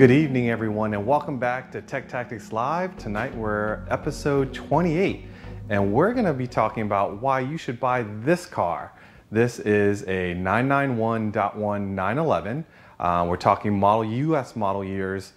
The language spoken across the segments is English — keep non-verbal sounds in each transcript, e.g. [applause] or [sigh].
Good evening, everyone, and welcome back to Tech Tactics Live. Tonight we're episode 28, and we're going to be talking about why you should buy this car. This is a 991.1 911. Uh, we're talking model US model years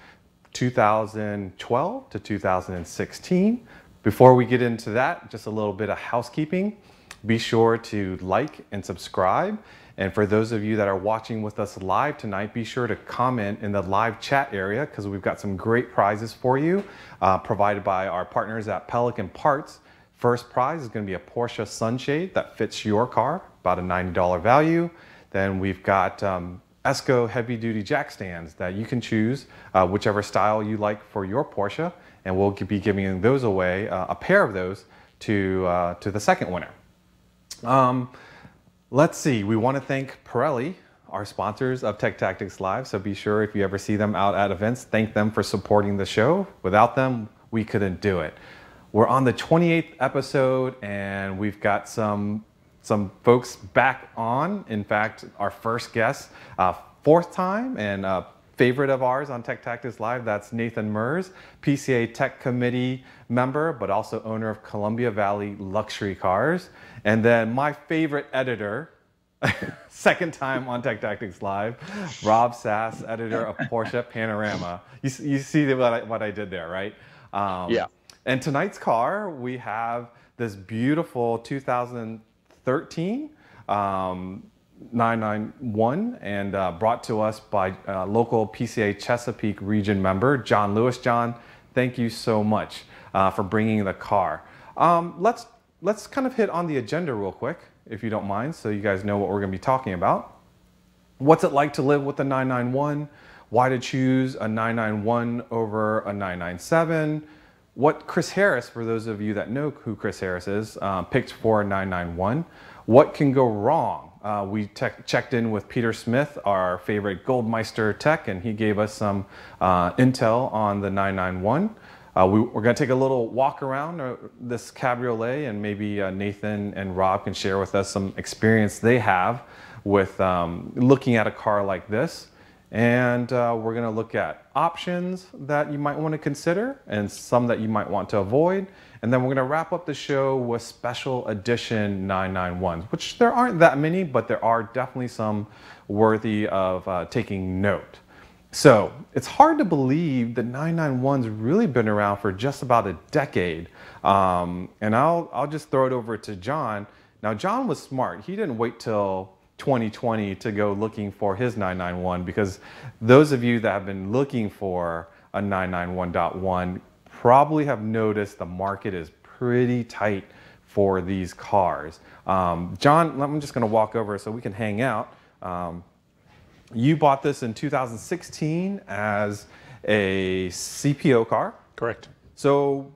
2012 to 2016. Before we get into that, just a little bit of housekeeping. Be sure to like and subscribe. And for those of you that are watching with us live tonight, be sure to comment in the live chat area because we've got some great prizes for you uh, provided by our partners at Pelican Parts. First prize is going to be a Porsche sunshade that fits your car, about a $90 value. Then we've got um, Esco heavy duty jack stands that you can choose uh, whichever style you like for your Porsche. And we'll be giving those away, uh, a pair of those, to, uh, to the second winner. Um, Let's see, we want to thank Pirelli, our sponsors of Tech Tactics Live. So be sure if you ever see them out at events, thank them for supporting the show. Without them, we couldn't do it. We're on the 28th episode and we've got some some folks back on. In fact, our first guest, uh, fourth time and uh, favorite of ours on Tech Tactics Live. That's Nathan Merz, PCA Tech Committee member, but also owner of Columbia Valley Luxury Cars. And then my favorite editor, [laughs] second time on Tech Tactics Live, Rob Sass, editor of Porsche Panorama. You, you see what I, what I did there, right? Um, yeah. And tonight's car, we have this beautiful 2013 um, 991 and uh, brought to us by uh, local PCA Chesapeake region member John Lewis. John, thank you so much uh, for bringing the car. Um, let's let's kind of hit on the agenda real quick, if you don't mind, so you guys know what we're going to be talking about. What's it like to live with a 991? Why to choose a 991 over a 997? What Chris Harris, for those of you that know who Chris Harris is, uh, picked for a 991. What can go wrong? Uh, we checked in with Peter Smith, our favorite Goldmeister tech, and he gave us some uh, intel on the 991. Uh, we, are going to take a little walk around uh, this cabriolet, and maybe uh, Nathan and Rob can share with us some experience they have with um, looking at a car like this. And uh, we're going to look at options that you might want to consider and some that you might want to avoid. And then we're going to wrap up the show with special edition 991s, which there aren't that many, but there are definitely some worthy of uh, taking note. So it's hard to believe that 991's really been around for just about a decade. Um, and I'll, I'll just throw it over to John. Now, John was smart. He didn't wait till 2020 to go looking for his 991 because those of you that have been looking for a 991.1 probably have noticed the market is pretty tight for these cars. Um, John, I'm just going to walk over so we can hang out. Um, you bought this in 2016 as a CPO car. Correct. So,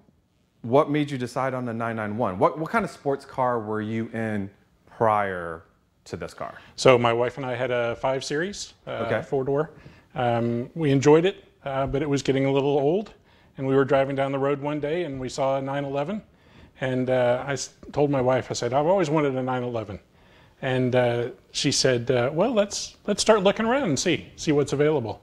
what made you decide on the 991? What, what kind of sports car were you in prior to this car? So, my wife and I had a 5 Series, uh, okay. four door. Um, we enjoyed it, uh, but it was getting a little old. And we were driving down the road one day and we saw a 911. And uh, I told my wife, I said, I've always wanted a 911. And uh, she said, uh, well, let's, let's start looking around and see, see what's available.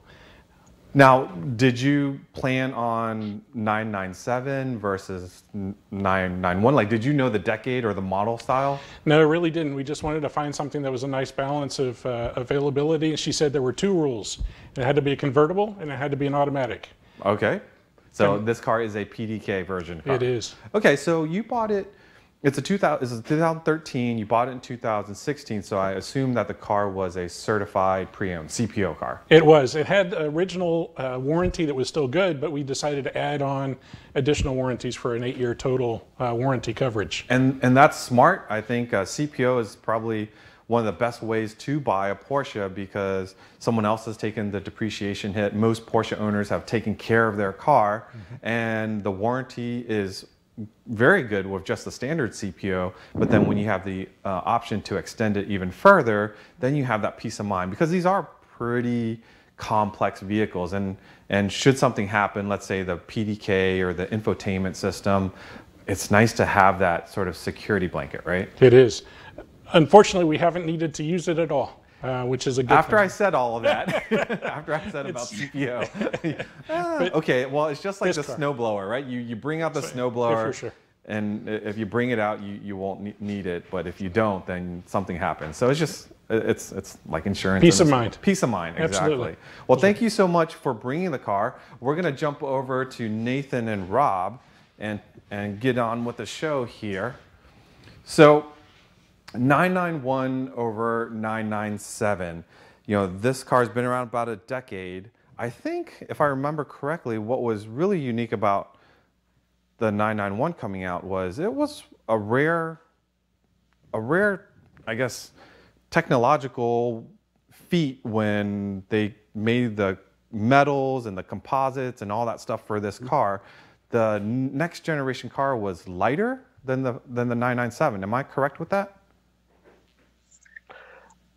Now, did you plan on 997 versus 991? Like, did you know the decade or the model style? No, really didn't. We just wanted to find something that was a nice balance of uh, availability. And she said there were two rules. It had to be a convertible and it had to be an automatic. Okay. So this car is a PDK version. Car. It is. Okay, so you bought it. It's a 2000. It's a 2013. You bought it in 2016. So I assume that the car was a certified pre-owned CPO car. It was. It had original uh, warranty that was still good, but we decided to add on additional warranties for an eight-year total uh, warranty coverage. And and that's smart. I think uh, CPO is probably one of the best ways to buy a Porsche because someone else has taken the depreciation hit. Most Porsche owners have taken care of their car, mm-hmm. and the warranty is very good with just the standard CPO. But then when you have the uh, option to extend it even further, then you have that peace of mind because these are pretty complex vehicles and and should something happen let's say the PDK or the infotainment system it's nice to have that sort of security blanket right it is Unfortunately, we haven't needed to use it at all. uh, which is a good After thing. I said all of that, [laughs] [laughs] after I said about CPO. [laughs] Ah, okay, well, it's just like the car. snowblower, right? You, you bring out the Right. snowblower, sure. and if you bring it out, you, you won't need it. But if you don't, then something happens. So it's just, it's, it's like insurance. Peace of mind. Peace of mind, exactly. Absolutely. Well, thank you so much for bringing the car. We're going to jump over to Nathan and Rob and, and get on with the show here. So 991 over 997. You know, this car's been around about a decade. I think, if I remember correctly, what was really unique about the 991 coming out was it was a rare, a rare, I guess, technological feat when they made the metals and the composites and all that stuff for this mm-hmm. car. The next generation car was lighter than the than the 997. Am I correct with that?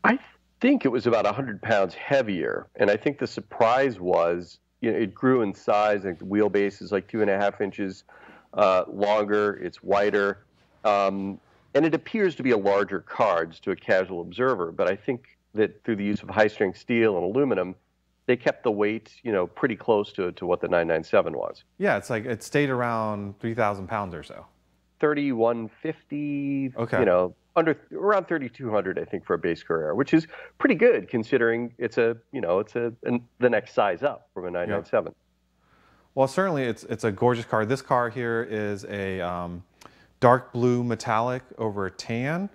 I think it was about 100 pounds heavier. And I think the surprise was, you know, it grew in size. Like the wheelbase is like two and a half inches uh, longer. It's wider. Um, and it appears to be a larger car just to a casual observer. But I think that through the use of high strength steel and aluminum, they kept the weight, you know, pretty close to, to what the 997 was. Yeah, it's like it stayed around 3,000 pounds or so. 3150, Okay. you know, under around 3200 I think for a base Carrera, which is pretty good considering it's a, you know, it's a an, the next size up from a 997. Well, certainly it's it's a gorgeous car. This car here is a um, dark blue metallic over tan.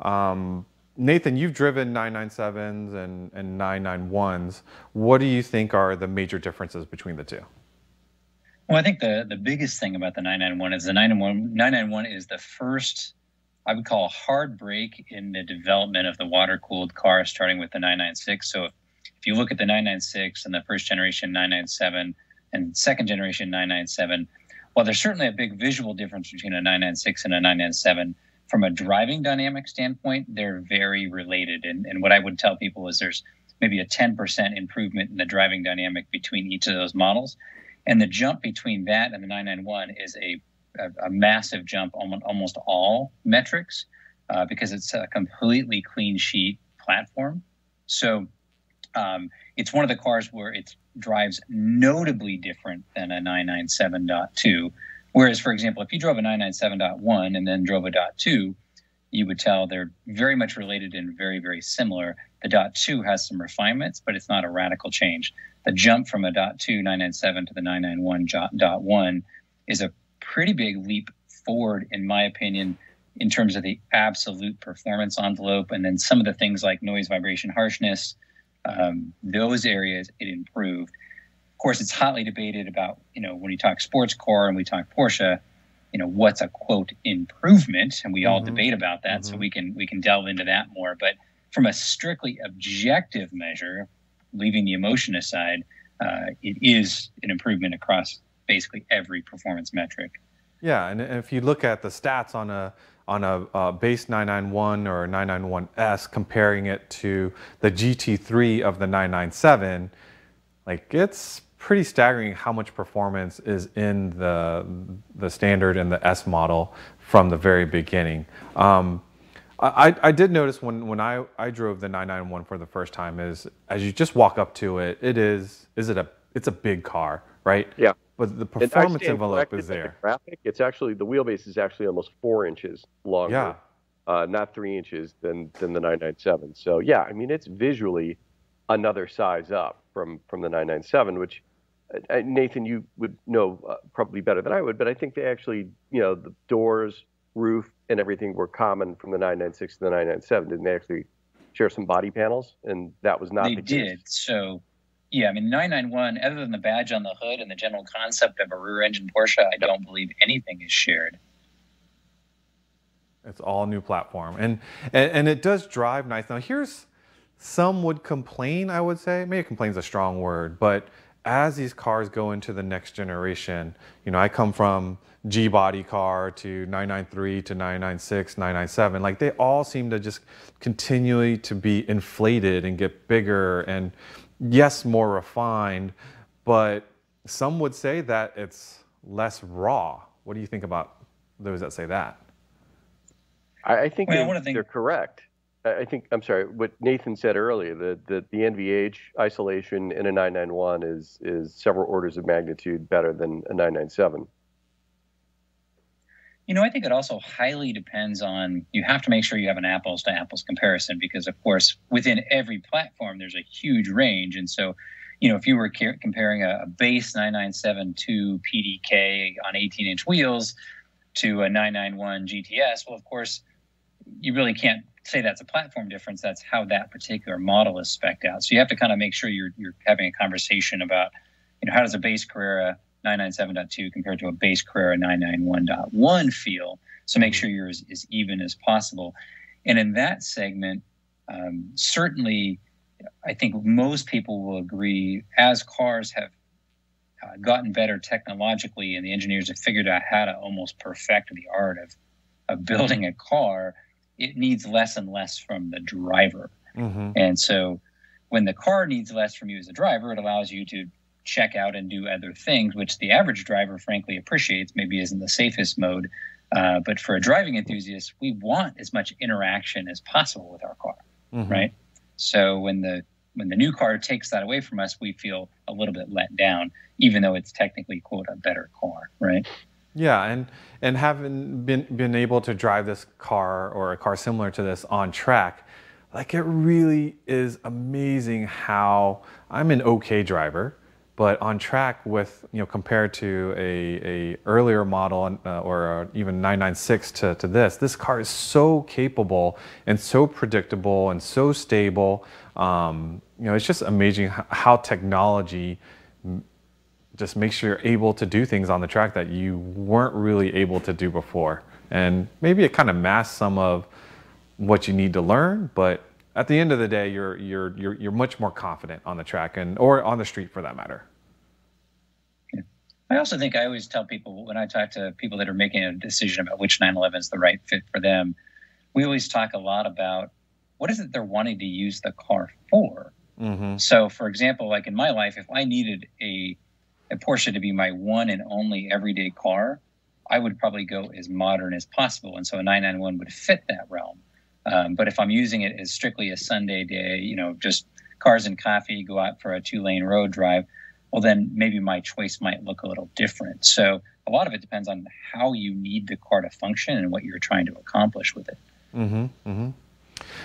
Um, Nathan, you've driven 997s and, and 991s. What do you think are the major differences between the two? Well, I think the the biggest thing about the 991 is the 991 991 is the first I would call a hard break in the development of the water cooled car, starting with the 996. So if, if you look at the 996 and the first generation 997 and second generation 997, while there's certainly a big visual difference between a 996 and a 997, from a driving dynamic standpoint, they're very related. And, and what I would tell people is there's maybe a 10% improvement in the driving dynamic between each of those models. And the jump between that and the 991 is a, a, a massive jump on almost all metrics uh, because it's a completely clean sheet platform. So um, it's one of the cars where it drives notably different than a 997.2. Whereas, for example, if you drove a 997.1 and then drove a dot .2, you would tell they're very much related and very, very similar. The dot .2 has some refinements, but it's not a radical change. The jump from a dot .2 997 to the 991 dot dot .1 is a pretty big leap forward, in my opinion, in terms of the absolute performance envelope. And then some of the things like noise, vibration, harshness, um, those areas it improved. Of course, it's hotly debated about, you know, when we talk sports car and we talk Porsche, you know, what's a quote improvement, and we all Mhm. debate about that. So Mhm. we can we can delve into that more. But from a strictly objective measure, leaving the emotion aside, uh, it is an improvement across basically every performance metric. Yeah, and if you look at the stats on a on a uh, base 991 or 991S, comparing it to the GT3 of the 997, like it's pretty staggering how much performance is in the the standard and the S model from the very beginning. Um, I, I did notice when, when I, I drove the 991 for the first time is as you just walk up to it, it is is it a it's a big car, right? Yeah. But the performance envelope is by the there. Graphic, it's actually the wheelbase is actually almost four inches longer. Yeah. Uh, not three inches than than the 997. So yeah, I mean it's visually another size up from from the 997, which uh, uh, Nathan you would know uh, probably better than I would, but I think they actually you know the doors, roof, and everything were common from the 996 to the 997. Didn't they actually share some body panels? And that was not they the did. case. So, yeah, I mean, 991, other than the badge on the hood and the general concept of a rear engine Porsche, I don't believe anything is shared. It's all new platform, and, and and it does drive nice. Now here's some would complain. I would say maybe complain is a strong word, but as these cars go into the next generation, you know, I come from G body car to 993 to 996, 997. Like they all seem to just continually to be inflated and get bigger and yes, more refined, but some would say that it's less raw. What do you think about those that say that? I, I think Well, they, one of the things- they're correct. I think I'm sorry. What Nathan said earlier, that the, the NVH isolation in a 991 is is several orders of magnitude better than a 997. You know, I think it also highly depends on. You have to make sure you have an apples to apples comparison because, of course, within every platform there's a huge range, and so. You know, if you were comparing a, base 997 to PDK on 18 inch wheels to a 991 GTS, well, of course, you really can't say that's a platform difference. That's how that particular model is specced out. So you have to kind of make sure you're you're having a conversation about, you know, how does a base Carrera 997.2 compared to a base Carrera 991.1 feel? So make sure you're as, as even as possible. And in that segment, um, certainly, I think most people will agree as cars have uh, gotten better technologically and the engineers have figured out how to almost perfect the art of, of building a car it needs less and less from the driver. Mm-hmm. And so when the car needs less from you as a driver, it allows you to check out and do other things, which the average driver, frankly, appreciates, maybe isn't the safest mode. Uh, but for a driving enthusiast, we want as much interaction as possible with our car, mm-hmm. right? So when the when the new car takes that away from us, we feel a little bit let down, even though it's technically quote a better car, right? Yeah, and and having been been able to drive this car or a car similar to this on track, like it really is amazing how I'm an okay driver, but on track with you know compared to a, a earlier model uh, or even 996 to, to this, this car is so capable and so predictable and so stable. Um, you know, it's just amazing how technology just makes you able to do things on the track that you weren't really able to do before. And maybe it kind of masks some of what you need to learn, but at the end of the day, you're you're you're you're much more confident on the track and or on the street for that matter. I also think I always tell people when I talk to people that are making a decision about which 911 is the right fit for them, we always talk a lot about what is it they're wanting to use the car for. Mm-hmm. So, for example, like in my life, if I needed a a Porsche to be my one and only everyday car, I would probably go as modern as possible. And so a 991 would fit that realm. Um, but if I'm using it as strictly a Sunday day, you know, just cars and coffee, go out for a two lane road drive, well, then maybe my choice might look a little different. So a lot of it depends on how you need the car to function and what you're trying to accomplish with it. Mm-hmm, mm-hmm.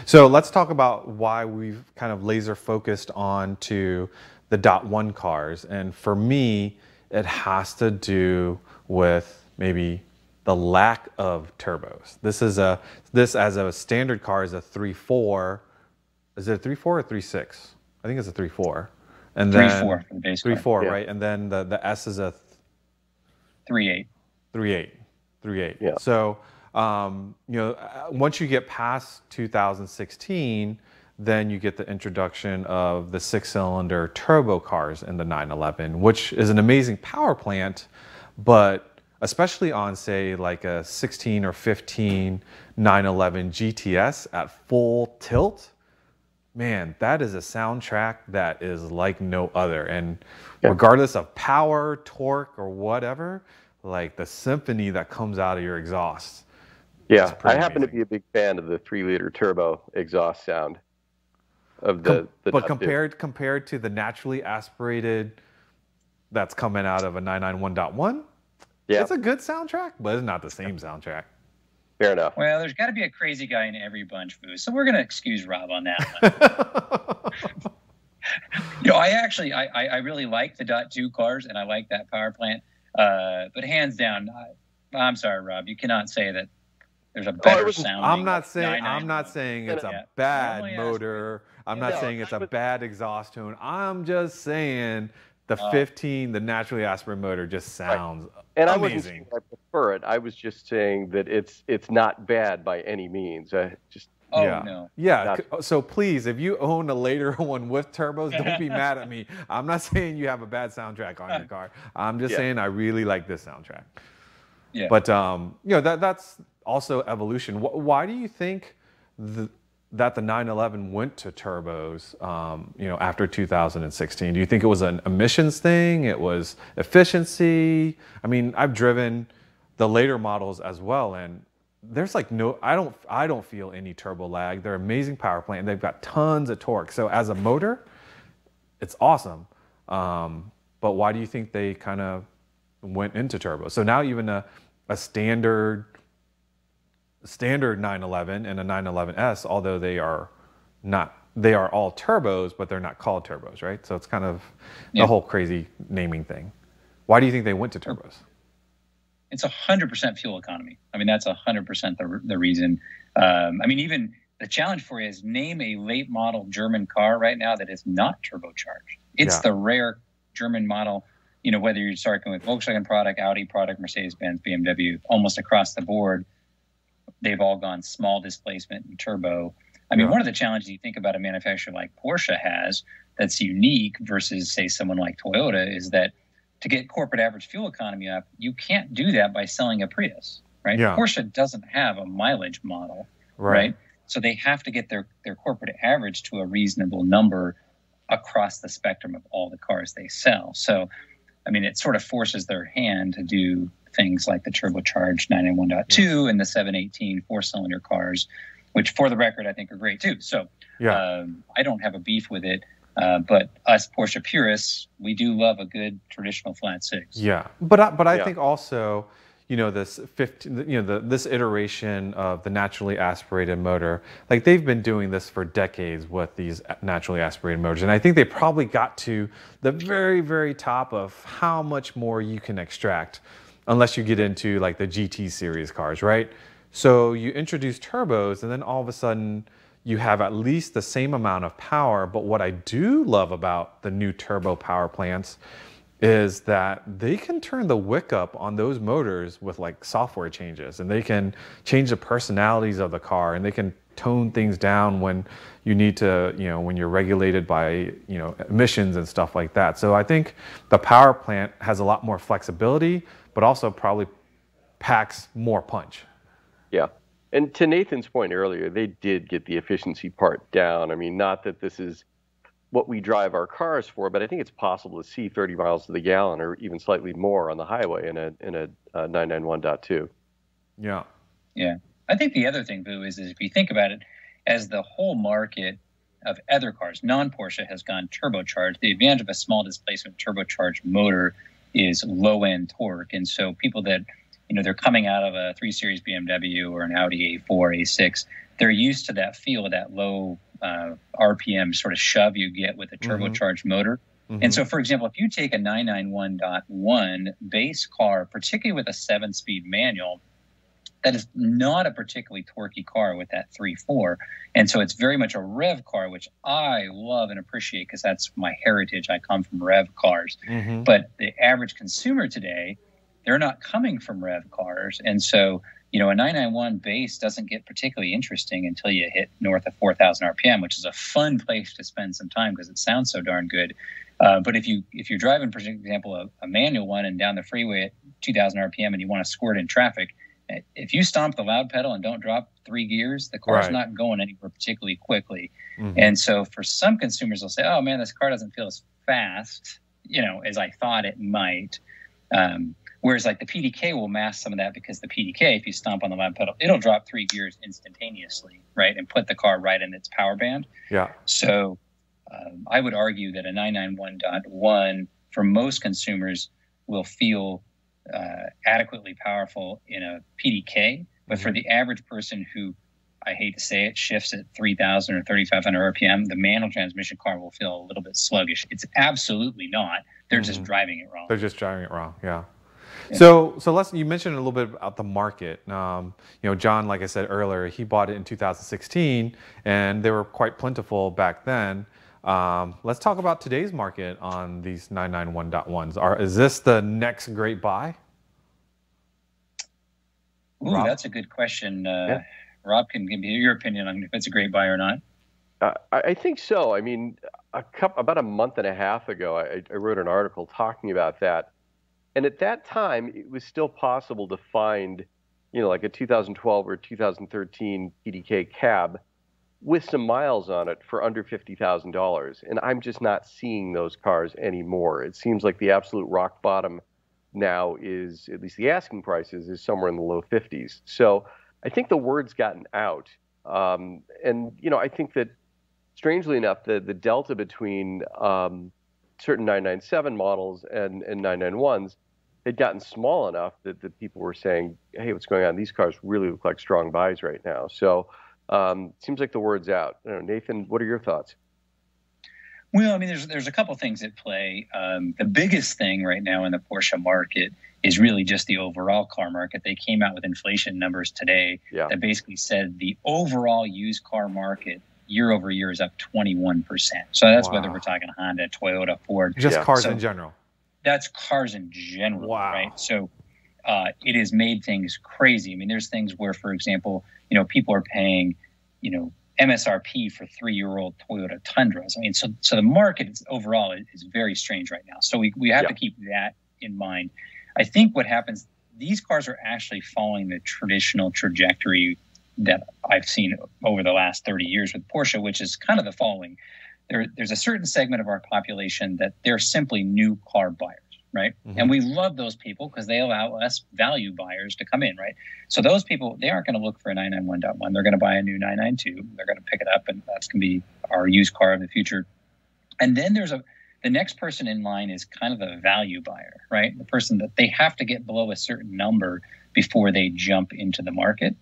So let's talk about why we've kind of laser focused on to the dot one cars. And for me, it has to do with maybe the lack of turbos. This is a this as a standard car is a three four. Is it a three four or three six? I think it's a three four. And then three four for the base three car. four, yeah. right? And then the the S is a th- three eight. Three eight. Three eight. Yeah. So um, you know, uh, once you get past 2016, then you get the introduction of the six cylinder turbo cars in the 911, which is an amazing power plant, but especially on, say, like a 16 or 15 911 GTS at full tilt, man, that is a soundtrack that is like no other. And yeah. regardless of power, torque, or whatever, like the symphony that comes out of your exhaust. Yeah, I happen amazing. to be a big fan of the three liter turbo exhaust sound of the, Com- the but compared two. compared to the naturally aspirated that's coming out of a 991.1 yeah it's a good soundtrack but it's not the same soundtrack fair enough well there's got to be a crazy guy in every bunch Boo. so we're going to excuse rob on that you [laughs] know i actually I, I really like the dot two cars and i like that power plant uh, but hands down I, i'm sorry rob you cannot say that there's a better oh, sound. I'm not saying I'm not saying it's a bad motor. I'm not saying it's a bad exhaust tone. I'm just saying the uh, 15, the naturally aspirated motor, just sounds right. and amazing. I, I prefer it. I was just saying that it's it's not bad by any means. I just Oh, yeah. no. Yeah. Not... So please, if you own a later [laughs] one with turbos, don't be [laughs] mad at me. I'm not [laughs] saying you have a bad soundtrack on your car. I'm just yeah. saying I really like this soundtrack. Yeah. But um, you know that that's also evolution. Why do you think the that the 911 went to turbos, um, you know, after 2016? Do you think it was an emissions thing? It was efficiency? I mean, I've driven the later models as well, and there's like no I don't I don't feel any turbo lag. They're amazing power plant. They've got tons of torque. So as a motor, it's awesome. Um, but why do you think they kind of went into turbo? So now even a, a standard standard 911 and a 911S, although they are not they are all turbos, but they're not called turbos, right? So it's kind of yeah. the whole crazy naming thing. Why do you think they went to turbos? It's a hundred percent fuel economy. I mean, that's a hundred percent the the reason. Um, I mean, even the challenge for you is name a late model German car right now that is not turbocharged. It's yeah. the rare German model. You know, whether you're starting with Volkswagen product, Audi product, Mercedes Benz, BMW, almost across the board, they've all gone small displacement and turbo. I mean, yeah. one of the challenges you think about a manufacturer like Porsche has that's unique versus, say, someone like Toyota is that to get corporate average fuel economy up, you can't do that by selling a Prius, right? Yeah. Porsche doesn't have a mileage model, right. right? So they have to get their, their corporate average to a reasonable number across the spectrum of all the cars they sell. So, I mean, it sort of forces their hand to do things like the turbocharged 991.2 yeah. and the 718 four cylinder cars, which for the record, I think are great too. So, yeah. Um, I don't have a beef with it. Uh, but us Porsche purists, we do love a good traditional flat six. Yeah, but I, but I yeah. think also, you know, this 15, you know, the, this iteration of the naturally aspirated motor, like they've been doing this for decades with these naturally aspirated motors, and I think they probably got to the very very top of how much more you can extract, unless you get into like the GT series cars, right? So you introduce turbos, and then all of a sudden you have at least the same amount of power. But what I do love about the new turbo power plants is that they can turn the wick up on those motors with like software changes and they can change the personalities of the car and they can tone things down when you need to, you know, when you're regulated by, you know, emissions and stuff like that. So I think the power plant has a lot more flexibility, but also probably packs more punch. Yeah. And to Nathan's point earlier, they did get the efficiency part down. I mean, not that this is what we drive our cars for, but I think it's possible to see 30 miles to the gallon or even slightly more on the highway in a in a uh, 991.2. Yeah. Yeah. I think the other thing, Boo, is, is if you think about it, as the whole market of other cars, non Porsche, has gone turbocharged, the advantage of a small displacement turbocharged motor is low end torque. And so people that you know they're coming out of a 3 Series BMW or an Audi A4, A6. They're used to that feel that low uh, RPM sort of shove you get with a mm-hmm. turbocharged mm-hmm. motor. Mm-hmm. And so, for example, if you take a 991.1 base car, particularly with a seven speed manual, that is not a particularly torquey car with that 3.4. And so it's very much a rev car, which I love and appreciate because that's my heritage. I come from rev cars. Mm-hmm. But the average consumer today they're not coming from rev cars. And so, you know, a 991 base doesn't get particularly interesting until you hit north of 4,000 RPM, which is a fun [laughs] place to spend some time because it sounds so darn good. Uh, but if you if you're driving, for example, a, a, manual one and down the freeway at 2,000 RPM and you want to squirt in traffic, if you stomp the loud pedal and don't drop three gears, the car's right. not going anywhere particularly quickly. Mm-hmm. And so, for some consumers, they'll say, "Oh man, this car doesn't feel as fast, you know, as I thought it might." Um, Whereas like the PDK will mask some of that because the PDK, if you stomp on the loud pedal, it'll drop three gears instantaneously, right, and put the car right in its power band. Yeah. So um, I would argue that a 991.1 for most consumers will feel uh, adequately powerful in a PDK, but mm-hmm. for the average person who I hate to say it, shifts at 3,000 or 3,500 RPM, the manual transmission car will feel a little bit sluggish. It's absolutely not. They're mm-hmm. just driving it wrong. They're just driving it wrong. Yeah. So, so let's. You mentioned a little bit about the market. Um, you know, John, like I said earlier, he bought it in 2016, and they were quite plentiful back then. Um, let's talk about today's market on these 991.1s. Are is this the next great buy? Ooh, Rob? that's a good question. Uh, yeah. Rob can give you your opinion on if it's a great buy or not. Uh, I think so. I mean, a couple, about a month and a half ago, I, I wrote an article talking about that and at that time, it was still possible to find, you know, like a 2012 or 2013 PDK cab with some miles on it for under $50,000. And I'm just not seeing those cars anymore. It seems like the absolute rock bottom now is, at least the asking prices, is somewhere in the low 50s. So I think the word's gotten out, um, and you know, I think that strangely enough, the the delta between um, certain 997 models and and 991s had gotten small enough that, that people were saying, "Hey, what's going on? These cars really look like strong buys right now." So, um, seems like the word's out. Know, Nathan, what are your thoughts? Well, I mean, there's there's a couple things at play. Um, the biggest thing right now in the Porsche market is really just the overall car market. They came out with inflation numbers today yeah. that basically said the overall used car market year over year is up 21%. So that's wow. whether we're talking Honda, Toyota, Ford. Just yeah. cars so in general. That's cars in general, wow. right? So uh, it has made things crazy. I mean, there's things where, for example, you know, people are paying, you know, MSRP for three-year-old Toyota Tundras. I mean, so so the market is, overall is, is, very strange right now. So we we have yeah. to keep that in mind. I think what happens, these cars are actually following the traditional trajectory that I've seen over the last 30 years with Porsche, which is kind of the following. There, there's a certain segment of our population that they're simply new car buyers, right? Mm-hmm. And we love those people because they allow us value buyers to come in, right? So those people, they aren't going to look for a 991.1. They're going to buy a new 992. They're going to pick it up, and that's going to be our used car of the future. And then there's a the next person in line is kind of the value buyer, right? The person that they have to get below a certain number before they jump into the market.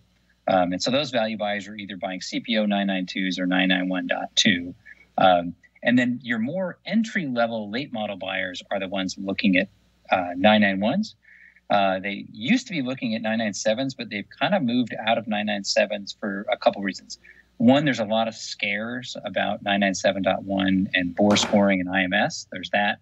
Um, and so those value buyers are either buying CPO 992s or 991.2. Um, and then your more entry level late model buyers are the ones looking at uh, 991s. Uh, they used to be looking at 997s, but they've kind of moved out of 997s for a couple reasons. One, there's a lot of scares about 997.1 and bore scoring and IMS. There's that.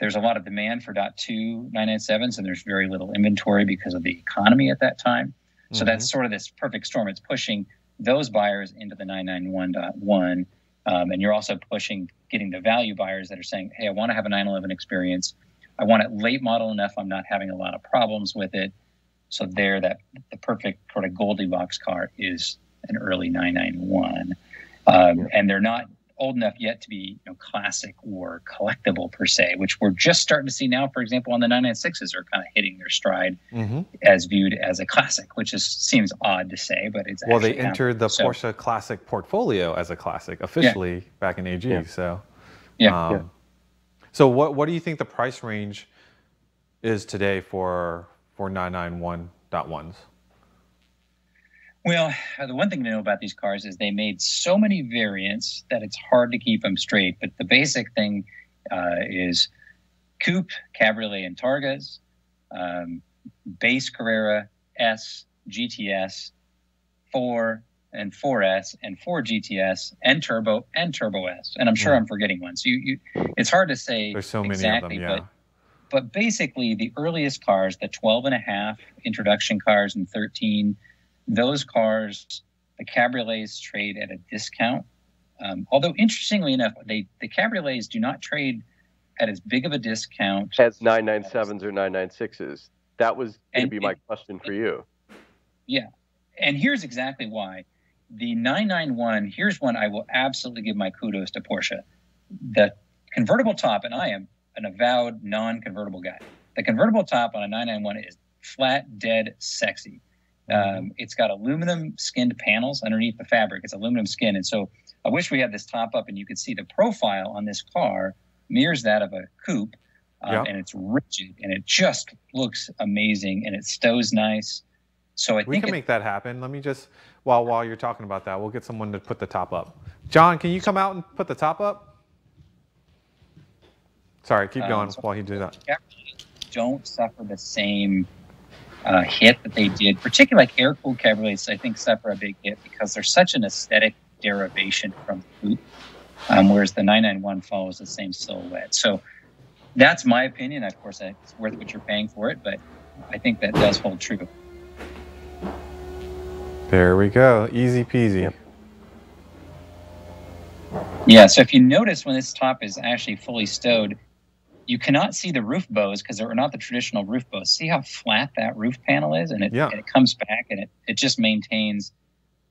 There's a lot of demand for .2 997s, and there's very little inventory because of the economy at that time. So mm-hmm. that's sort of this perfect storm. It's pushing those buyers into the 991.1. Um, and you're also pushing getting the value buyers that are saying, hey, I want to have a 911 experience. I want it late model enough. I'm not having a lot of problems with it. So there, that the perfect sort of Goldilocks car is an early 991. Um, yeah. And they're not old enough yet to be you know, classic or collectible per se, which we're just starting to see now. For example, on the 996s are kind of hitting their stride mm-hmm. as viewed as a classic, which is seems odd to say, but it's well, they entered the so, Porsche Classic portfolio as a classic officially yeah. back in AG. Yeah. So yeah. Um, yeah. So what what do you think the price range is today for for 991.1s? Well, the one thing to know about these cars is they made so many variants that it's hard to keep them straight. But the basic thing uh, is coupe, cabriolet, and targas, um, base Carrera, S, GTS, 4, and 4S, and 4 GTS, and Turbo, and Turbo S. And I'm sure yeah. I'm forgetting one. So you, you, it's hard to say There's so exactly, many of them, yeah. but but basically the earliest cars, the 12 and a half introduction cars and 13 those cars, the cabriolets trade at a discount. Um, although interestingly enough, they the cabriolets do not trade at as big of a discount as 997s or 996s. That was going to be my question for you. Yeah, and here's exactly why. The 991. Here's one I will absolutely give my kudos to Porsche. The convertible top, and I am an avowed non-convertible guy. The convertible top on a 991 is flat, dead, sexy. Um, it's got aluminum skinned panels underneath the fabric. It's aluminum skin. And so I wish we had this top up and you could see the profile on this car mirrors that of a coupe. Um, yeah. And it's rigid and it just looks amazing and it stows nice. So I we think we can make that happen. Let me just while while you're talking about that, we'll get someone to put the top up. John, can you come out and put the top up? Sorry, keep um, going um, so while he does that. Don't suffer the same uh, hit that they did, particularly like air cooled cabriolets, I think suffer a big hit because they're such an aesthetic derivation from the coupe, um, whereas the 991 follows the same silhouette. So that's my opinion. Of course, it's worth what you're paying for it, but I think that does hold true. There we go. Easy peasy. Yep. Yeah, so if you notice when this top is actually fully stowed, you cannot see the roof bows because they're not the traditional roof bows. See how flat that roof panel is, and it yeah. and it comes back and it it just maintains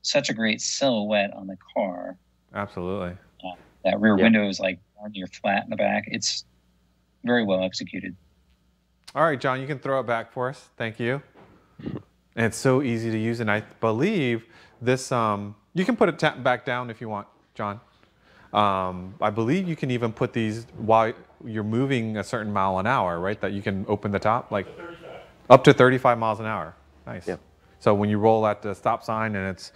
such a great silhouette on the car. Absolutely. Uh, that rear yeah. window is like you're flat in the back. It's very well executed. All right, John, you can throw it back for us. Thank you. and [laughs] it's so easy to use. And I believe this, um, you can put it back down if you want, John. Um, I believe you can even put these while you're moving a certain mile an hour, right? That you can open the top, like up to 35 miles an hour. Nice. Yeah. So when you roll at the stop sign and it's,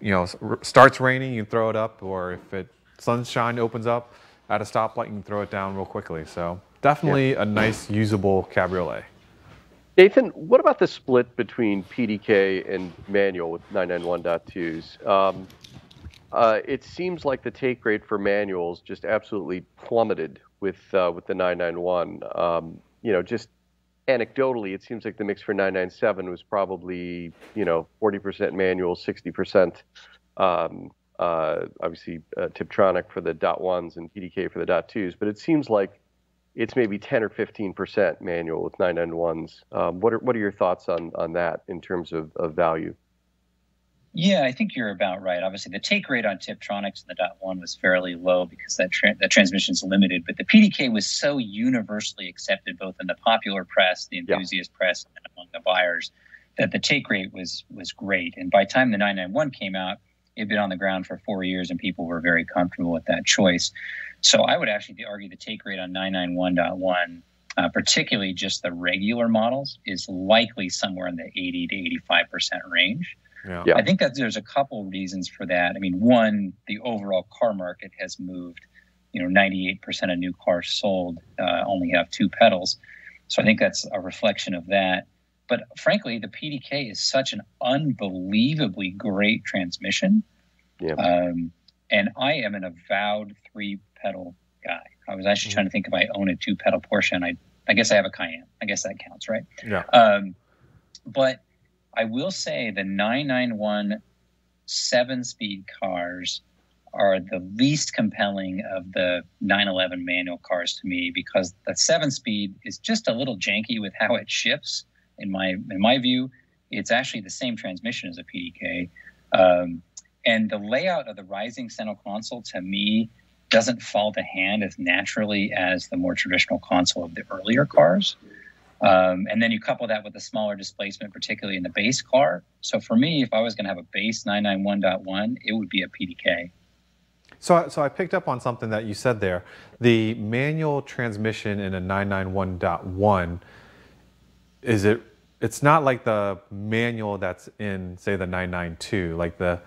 you know, starts raining, you throw it up, or if it sunshine opens up at a stoplight, you can throw it down real quickly. So definitely yeah. a nice usable cabriolet. Nathan, what about the split between PDK and manual with 991.2s? Um, uh, it seems like the take rate for manuals just absolutely plummeted with uh, with the 991. Um, you know, just anecdotally, it seems like the mix for 997 was probably you know 40% manual, 60% um, uh, obviously uh, Tiptronic for the dot ones and PDK for the dot twos. But it seems like it's maybe 10 or 15 percent manual with 991s. Um, what are what are your thoughts on on that in terms of, of value? Yeah, I think you're about right. Obviously, the take rate on Tiptronics and the dot one was fairly low because that tra- that transmission is limited. But the PDK was so universally accepted, both in the popular press, the enthusiast yeah. press, and among the buyers, that the take rate was was great. And by the time the 991 came out, it had been on the ground for four years, and people were very comfortable with that choice. So I would actually argue the take rate on 991.1, uh, particularly just the regular models, is likely somewhere in the 80 to 85 percent range. Yeah. yeah. I think that there's a couple reasons for that. I mean, one, the overall car market has moved. You know, 98% of new cars sold uh, only have two pedals. So I think that's a reflection of that. But frankly, the PDK is such an unbelievably great transmission. Yeah. Um, and I am an avowed three pedal guy. I was actually mm-hmm. trying to think if I own a two pedal Porsche, and I, I guess I have a Cayenne. I guess that counts, right? Yeah. Um, but I will say the 991 seven speed cars are the least compelling of the 911 manual cars to me because the seven speed is just a little janky with how it shifts. In my in my view, it's actually the same transmission as a PDK. Um, and the layout of the rising central console to me doesn't fall to hand as naturally as the more traditional console of the earlier cars. Um, and then you couple that with a smaller displacement, particularly in the base car. So for me, if I was going to have a base 991.1, it would be a PDK. So, so I picked up on something that you said there. The manual transmission in a 991.1 is it? It's not like the manual that's in, say, the 992. Like the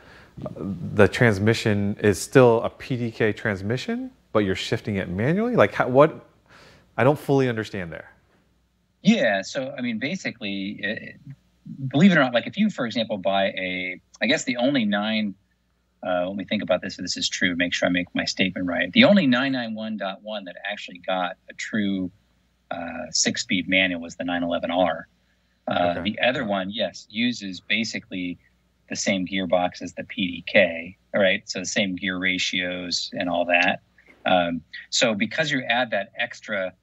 the transmission is still a PDK transmission, but you're shifting it manually? Like how, what? I don't fully understand there. Yeah, so I mean, basically, it, believe it or not, like if you, for example, buy a, I guess the only nine. Uh, let me think about this. If this is true, make sure I make my statement right. The only 991.1 that actually got a true uh, six-speed manual was the 911R. Uh, okay. The other one, yes, uses basically the same gearbox as the PDK, all right? So the same gear ratios and all that. Um, so because you add that extra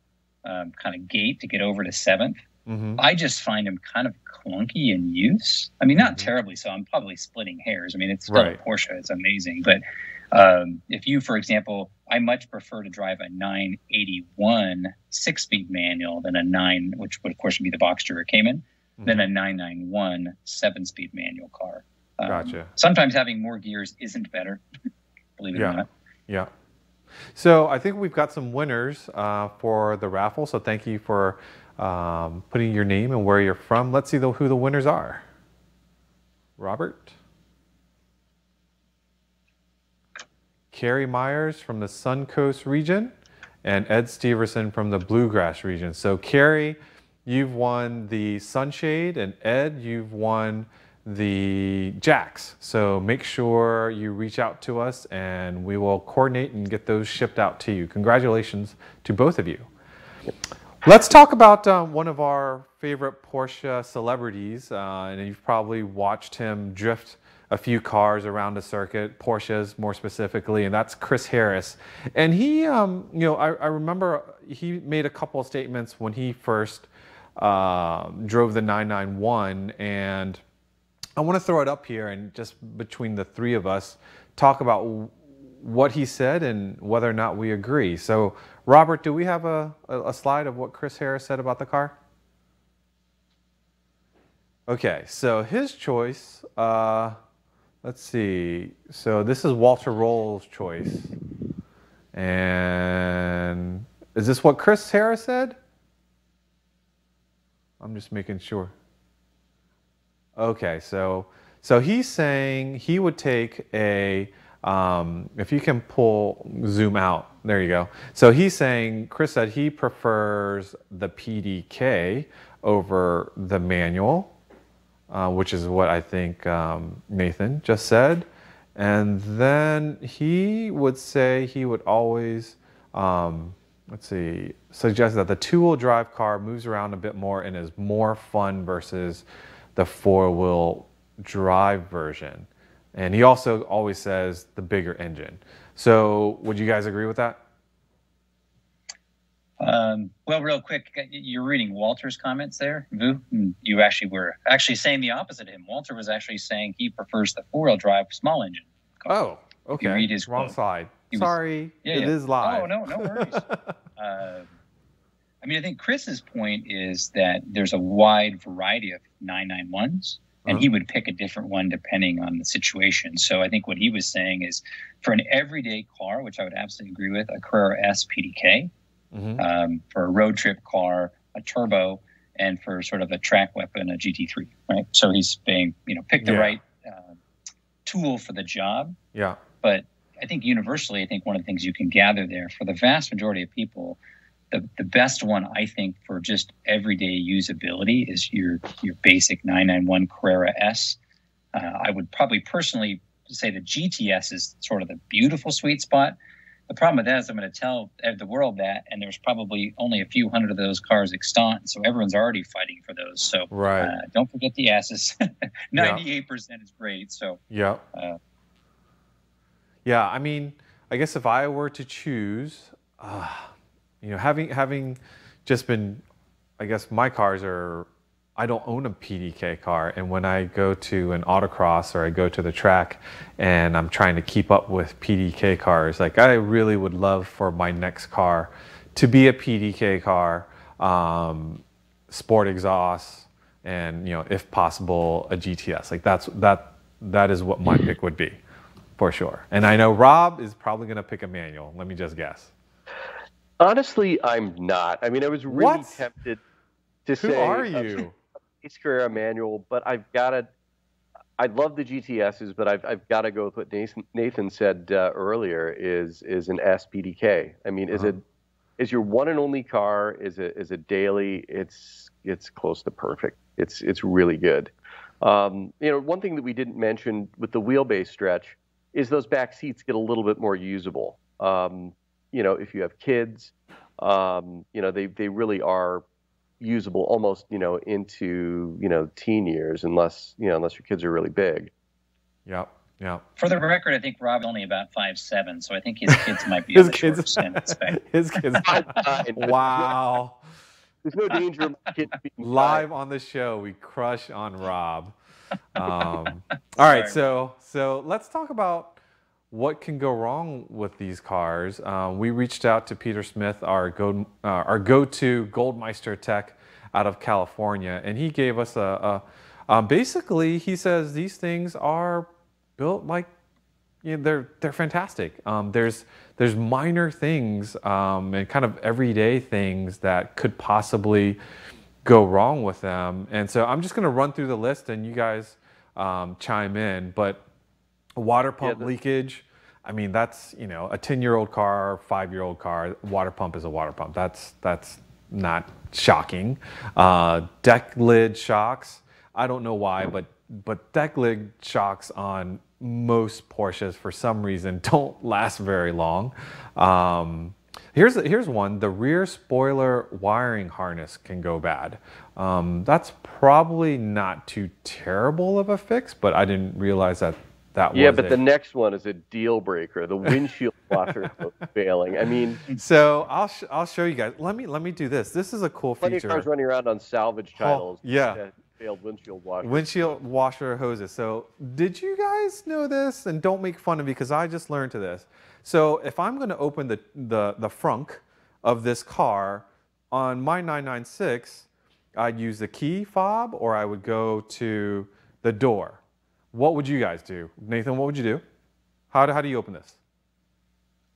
um, kind of gate to get over to 7th mm-hmm. I just find them kind of clunky in use. I mean, not mm-hmm. terribly so. I'm probably splitting hairs. I mean, it's still right. a Porsche. It's amazing. But um, if you, for example, I much prefer to drive a 981 six-speed manual than a 9, which would, of course, be the Boxster came in, mm-hmm. than a 991 seven-speed manual car. Um, gotcha. Sometimes having more gears isn't better, [laughs] believe it yeah. or not. Yeah. So I think we've got some winners uh, for the raffle. So thank you for um, putting your name and where you're from. Let's see the, who the winners are. Robert. Carrie Myers from the Suncoast region and Ed Steverson from the Bluegrass region. So Carrie, you've won the Sunshade and Ed, you've won the jacks. So make sure you reach out to us and we will coordinate and get those shipped out to you. Congratulations to both of you. Let's talk about uh, one of our favorite Porsche celebrities, uh, and you've probably watched him drift a few cars around the circuit, Porsches more specifically, and that's Chris Harris. And he, um, you know, I, I, remember he made a couple of statements when he first uh, drove the 991, and I want to throw it up here and just between the three of us, talk about what he said and whether or not we agree. So, Robert, do we have a, a slide of what Chris Harris said about the car? Okay, so his choice. Uh, let's see. So this is Walter Röhrl's choice, and is this what Chris Harris said? I'm just making sure. Okay, so so he's saying he would take a um, if you can pull zoom out, there you go. So he's saying Chris said he prefers the PDK over the manual, uh, which is what I think um, Nathan just said. And then he would say he would always, um, let's see, suggest that the two wheel drive car moves around a bit more and is more fun versus the four wheel drive version. And he also always says the bigger engine. So would you guys agree with that? Um, well, real quick, you're reading Walter's comments there, Vu. You actually were actually saying the opposite of him. Walter was actually saying he prefers the four-wheel drive small engine. Car. Oh, okay. read his Wrong quote. side. Was, Sorry, yeah, it yeah. is live. Oh no, no worries. uh, [laughs] I mean, I think Chris's point is that there's a wide variety of 991s and he uh-huh. would pick a different one depending on the situation. So I think what he was saying is for an everyday car, which I would absolutely agree with, a Carrera S PDK, mm-hmm. um, for a road trip car, a turbo, and for sort of a track weapon, a GT3, right? So he's saying, you know, pick the yeah. right uh, tool for the job. Yeah. But I think universally, I think one of the things you can gather there for the vast majority of people, the, the best one I think for just everyday usability is your your basic 991 Carrera S. Uh, I would probably personally say the GTS is sort of the beautiful sweet spot. The problem with that is I'm going to tell the world that, and there's probably only a few hundred of those cars extant, so everyone's already fighting for those. So right. Uh, don't forget the S's. [laughs] 98% is great. So yeah. Uh, yeah, I mean, I guess if I were to choose, uh, you know, having having just been, I guess my cars are. I don't own a PDK car, and when I go to an autocross or I go to the track, and I'm trying to keep up with PDK cars, like I really would love for my next car to be a PDK car, um, sport exhaust, and you know, if possible, a GTS. Like that's that that is what my pick would be, for sure. And I know Rob is probably going to pick a manual. Let me just guess. Honestly, I'm not. I mean, I was really what? tempted to Who say. Who are you? Race Carrera manual, but I've got to. I love the GTSs, but I've I've got to go with what Nathan, Nathan said uh, earlier. Is is an SPDK? I mean, is uh-huh. it is your one and only car? Is it is it daily? It's it's close to perfect. It's it's really good. Um, you know, one thing that we didn't mention with the wheelbase stretch is those back seats get a little bit more usable. Um, you know, if you have kids, um, you know, they, they really are usable almost, you know, into, you know, teen years, unless, you know, unless your kids are really big. Yep. Yeah. For the record, I think Rob only about five seven, so I think his kids might be [laughs] [laughs] his kids. [laughs] his kids. wow. There's no danger of kids being live on the show. We crush on Rob. Um, all right, so so let's talk about what can go wrong with these cars? Uh, we reached out to Peter Smith, our go, uh, our go-to Goldmeister tech out of California, and he gave us a, a um, basically he says these things are built like you know, they're they're fantastic. Um, there's there's minor things um, and kind of everyday things that could possibly go wrong with them, and so I'm just going to run through the list, and you guys um, chime in, but water pump yeah, leakage. I mean, that's you know a ten-year-old car, five-year-old car. Water pump is a water pump. That's that's not shocking. Uh, deck lid shocks. I don't know why, but but deck lid shocks on most Porsches for some reason [laughs] don't last very long. Um, here's here's one. The rear spoiler wiring harness can go bad. Um, that's probably not too terrible of a fix, but I didn't realize that that yeah, but the next one is a deal breaker. The windshield [laughs] washer is failing. I mean, so I'll sh- I'll show you guys. Let me let me do this. This is a cool plenty feature. Plenty of cars running around on salvage titles. Oh, yeah. Failed windshield washer. Windshield washer hoses. So did you guys know this? And don't make fun of me because I just learned to this. So if I'm going to open the the the frunk of this car on my 996 I'd use the key fob or I would go to the door. What would you guys do? Nathan, what would you do? How do, how do you open this?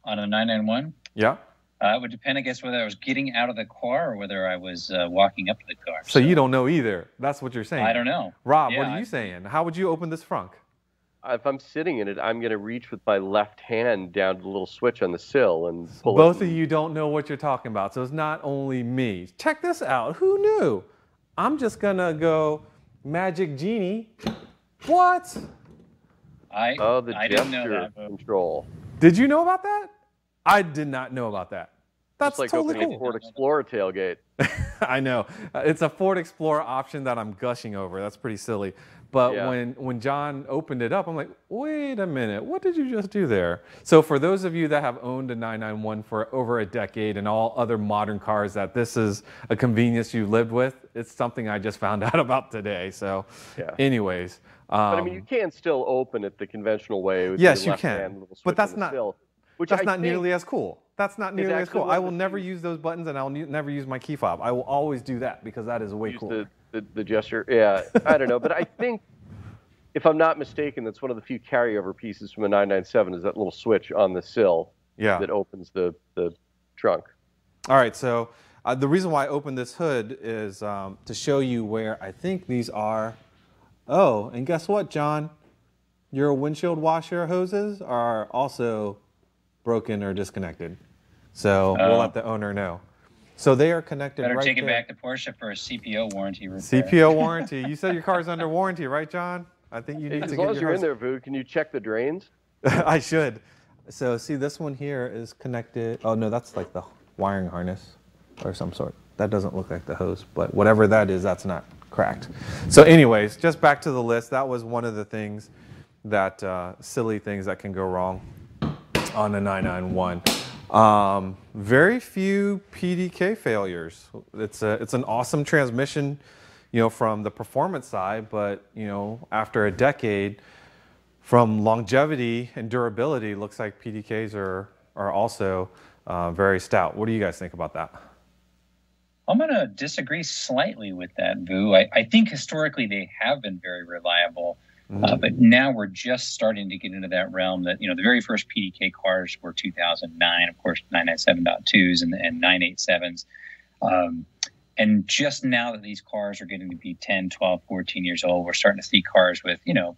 On a 991? Yeah. Uh, it would depend, I guess, whether I was getting out of the car or whether I was uh, walking up to the car. So, so, you don't know either. That's what you're saying. I don't know. Rob, yeah, what are you I, saying? How would you open this frunk? If I'm sitting in it, I'm going to reach with my left hand down to the little switch on the sill and pull Both it. of you don't know what you're talking about. So it's not only me. Check this out. Who knew? I'm just going to go Magic Genie. What? I, oh, the I gesture control. Did you know about that? I did not know about that. That's like totally opening cool. a Ford Explorer tailgate. [laughs] I know. Uh, it's a Ford Explorer option that I'm gushing over. That's pretty silly. But yeah. when, when John opened it up, I'm like, wait a minute, what did you just do there? So for those of you that have owned a 991 for over a decade and all other modern cars that this is a convenience you lived with, it's something I just found [laughs] out about today. So yeah. anyways. Um, but I mean, you um, can still open it the conventional way. yes, you can. But that's not, which that's I not nearly as cool. That's not nearly as cool. I will never use those buttons and I'll never use my key fob. I will always do that because that is way cooler. The, the, the gesture, yeah, I don't know. But I think, if I'm not mistaken, that's one of the few carryover pieces from a 997 is that little switch on the sill yeah. that opens the, the trunk. All right, so uh, the reason why I opened this hood is um, to show you where I think these are. Oh, and guess what, John? Your windshield washer hoses are also broken or disconnected. So we'll oh. let the owner know. So they are connected Better right take it back to Porsche for a CPO warranty repair. CPO [laughs] warranty. You said your car's under warranty, right, John? I think you need as to long get as long as you're in there, Vu, can you check the drains? [laughs] I should. So see, this one here is connected. Oh no, that's like the wiring harness or some sort. That doesn't look like the hose, but whatever that is, that's not cracked. So anyways, just back to the list. That was one of the things that uh, silly things that can go wrong on the 991. Um, very few PDK failures. It's a, it's an awesome transmission, you know, from the performance side, but you know, after a decade, from longevity and durability, looks like PDKs are are also uh, very stout. What do you guys think about that? I'm going to disagree slightly with that, Vu. I, I think historically they have been very reliable. Mm-hmm. Uh, but now we're just starting to get into that realm that, you know, the very first PDK cars were 2009, of course, 997.2s and, and 987s. Um, and just now that these cars are getting to be 10, 12, 14 years old, we're starting to see cars with, you know,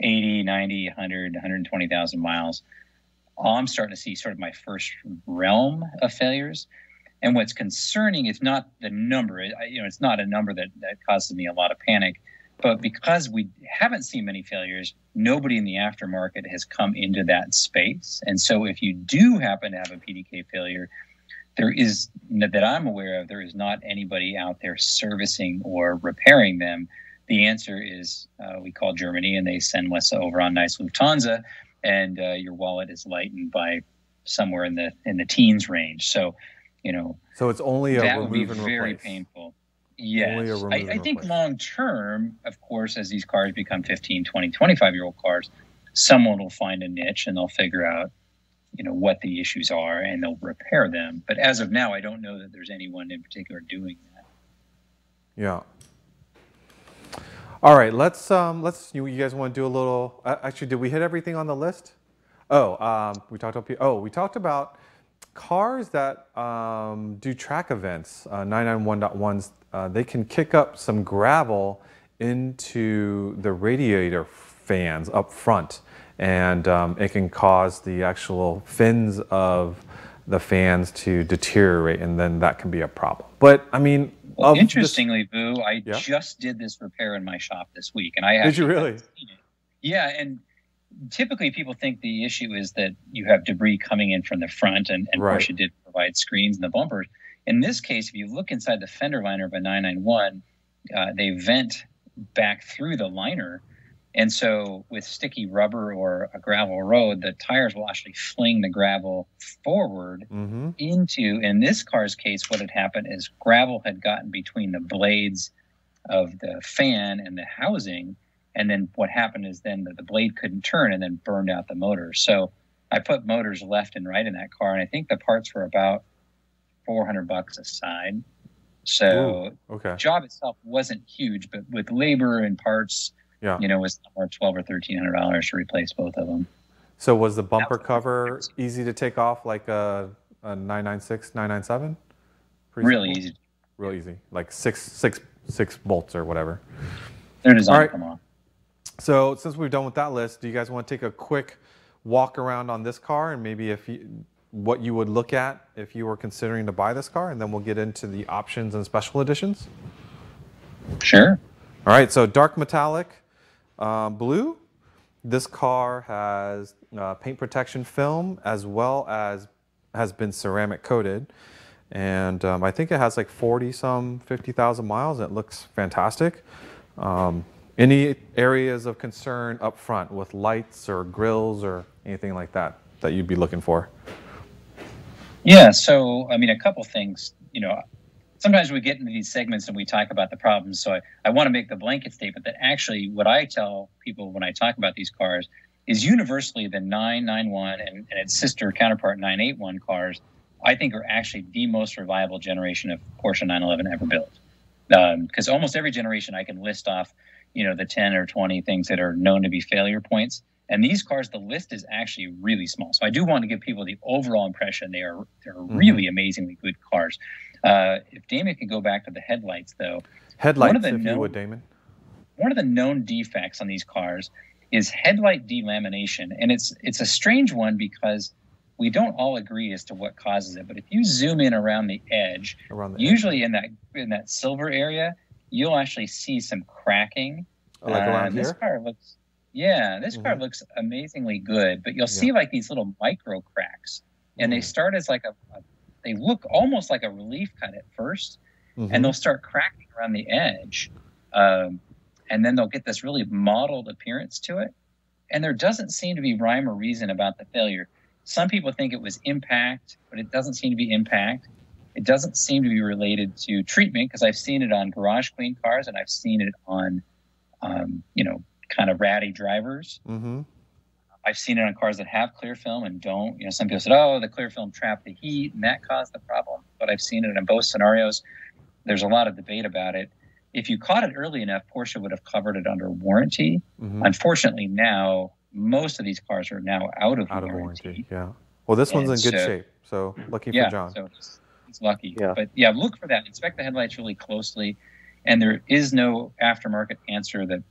80, 90, 100, 120,000 miles. I'm starting to see sort of my first realm of failures. And what's concerning is not the number. You know, it's not a number that, that causes me a lot of panic but because we haven't seen many failures, nobody in the aftermarket has come into that space. And so if you do happen to have a PDK failure, there is that I'm aware of, there is not anybody out there servicing or repairing them. The answer is uh, we call Germany and they send us over on nice Lufthansa, and uh, your wallet is lightened by somewhere in the in the teens range. So, you know, so it's only a that would be very replace. painful. Yes. I, I think long term, of course, as these cars become 15, 20, 25 year old cars, someone will find a niche and they'll figure out, you know, what the issues are and they'll repair them. But as of now, I don't know that there's anyone in particular doing that. Yeah. All right, let's um, let's you, you guys want to do a little. Uh, actually, did we hit everything on the list? Oh, um, we talked about. Oh, we talked about cars that um, do track events. Uh, 991.1s uh, they can kick up some gravel into the radiator fans up front and um, it can cause the actual fins of the fans to deteriorate and then that can be a problem. But I mean, well, interestingly, Vu, I yeah? just did this repair in my shop this week and I Did you really? Yeah, and typically people think the issue is that you have debris coming in from the front and, and right. Porsche did provide screens in the bumpers. In this case, if you look inside the fender liner of a 991, uh, they vent back through the liner. And so, with sticky rubber or a gravel road, the tires will actually fling the gravel forward mm-hmm. into, in this car's case, what had happened is gravel had gotten between the blades of the fan and the housing. And then what happened is then the, the blade couldn't turn and then burned out the motor. So I put motors left and right in that car. And I think the parts were about 400 bucks a side. So Ooh, okay. job itself wasn't huge, but with labor and parts, yeah. you know, it was somewhere twelve or thirteen hundred dollars to replace both of them. So was the bumper cover easy to take off like a, a 996, 997? Pretty really simple? easy. Real easy, like six, six, six bolts or whatever. They're designed All right. To come off. So since we're done with that list, do you guys want to take a quick walk around on this car and maybe if you, what you would look at if you were considering to buy this car, and then we'll get into the options and special editions. Sure. All right, so dark metallic um, blue. This car has uh, paint protection film as well as has been ceramic coated. And um, I think it has like 40 some, 50,000 miles. It looks fantastic. Um, any areas of concern up front with lights or grills or anything like that that you'd be looking for? Yeah. So, I mean, a couple things. You know, sometimes we get into these segments and we talk about the problems. So, I, I want to make the blanket statement that actually, what I tell people when I talk about these cars is universally the 991 and, and its sister counterpart 981 cars, I think are actually the most reliable generation of Porsche 911 ever built. Because um, almost every generation I can list off, you know, the 10 or 20 things that are known to be failure points. And these cars, the list is actually really small. So I do want to give people the overall impression they are they're mm-hmm. really amazingly good cars. Uh, if Damon could go back to the headlights, though, headlights, one of the if known, you would, Damon. One of the known defects on these cars is headlight delamination, and it's it's a strange one because we don't all agree as to what causes it. But if you zoom in around the edge, around the usually edge. in that in that silver area, you'll actually see some cracking. Oh, like around uh, here? This car looks yeah, this mm-hmm. car looks amazingly good, but you'll yeah. see like these little micro cracks, and mm. they start as like a, a, they look almost like a relief cut at 1st mm-hmm. and they'll start cracking around the edge, um, and then they'll get this really mottled appearance to it, and there doesn't seem to be rhyme or reason about the failure. Some people think it was impact, but it doesn't seem to be impact. It doesn't seem to be related to treatment because I've seen it on Garage clean cars and I've seen it on, um, you know, kind of ratty drivers. Mm-hmm. I've seen it on cars that have clear film and don't. You know, some people said, "Oh, the clear film trapped the heat, and that caused the problem." But I've seen it in both scenarios. There's a lot of debate about it. If you caught it early enough, Porsche would have covered it under warranty. Mm-hmm. Unfortunately, now most of these cars are now out of out warranty. of warranty. Yeah. Well, this one's in good so, shape, so lucky yeah, for John. So it's, it's lucky. Yeah. But yeah, look for that. Inspect the headlights really closely, and there is no aftermarket answer that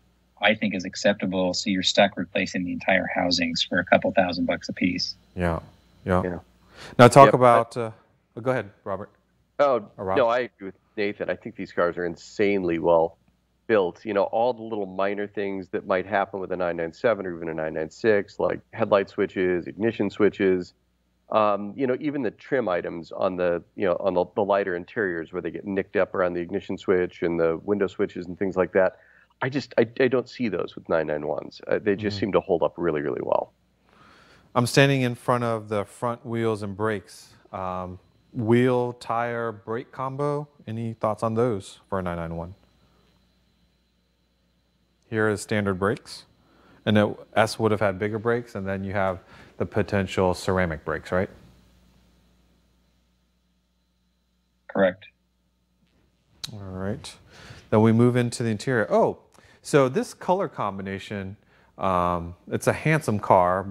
I think is acceptable. So you're stuck replacing the entire housings for a couple thousand bucks a piece. Yeah, yeah. yeah. Now talk yep. about. Uh, oh, go ahead, Robert. Oh no, I agree with Nathan. I think these cars are insanely well built. You know, all the little minor things that might happen with a 997 or even a 996, like headlight switches, ignition switches. Um, you know, even the trim items on the you know on the, the lighter interiors where they get nicked up around the ignition switch and the window switches and things like that I just I, I don't see those with 991s. Uh, they just mm-hmm. seem to hold up really really well. I'm standing in front of the front wheels and brakes. Um, wheel, tire, brake combo. Any thoughts on those for a 991? Here is standard brakes. And the S would have had bigger brakes, and then you have the potential ceramic brakes, right? Correct. All right. Then we move into the interior. Oh, so this color combination, um, it's a handsome car,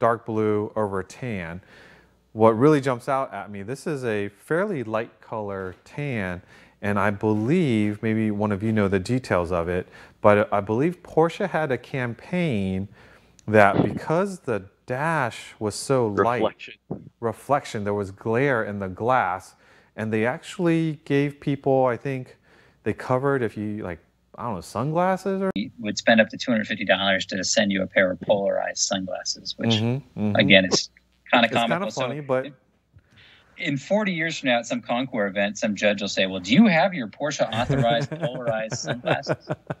dark blue over tan. What really jumps out at me, this is a fairly light color tan, and I believe, maybe one of you know the details of it, but I believe Porsche had a campaign that because the dash was so light, reflection, there was glare in the glass, and they actually gave people, I think, they covered if you like I don't know, sunglasses or would spend up to two hundred fifty dollars to send you a pair of polarized sunglasses, which mm-hmm, mm-hmm. again is kind of comical. Kind of funny, so but in forty years from now, at some Concours event, some judge will say, "Well, do you have your Porsche authorized [laughs] polarized sunglasses?" [laughs]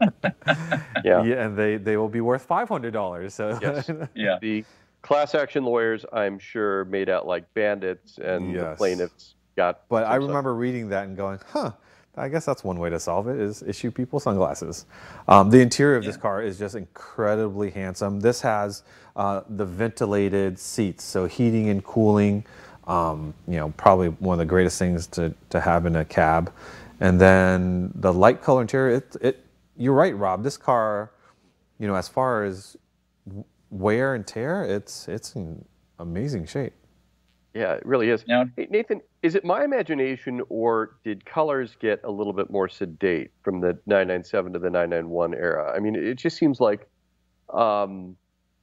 yeah, yeah, and they they will be worth five hundred dollars. So yes. [laughs] yeah, the class action lawyers, I'm sure, made out like bandits, and yes. the plaintiffs got. But I remember stuff. reading that and going, "Huh." I guess that's one way to solve it is issue people sunglasses. Um, the interior of yeah. this car is just incredibly handsome. This has uh, the ventilated seats, so heating and cooling. Um, you know, probably one of the greatest things to, to have in a cab. And then the light color interior, it, it, you're right, Rob. This car, you know, as far as wear and tear, it's it's in amazing shape. Yeah, it really is. Now, hey, Nathan, is it my imagination or did colors get a little bit more sedate from the 997 to the 991 era? I mean, it just seems like, um,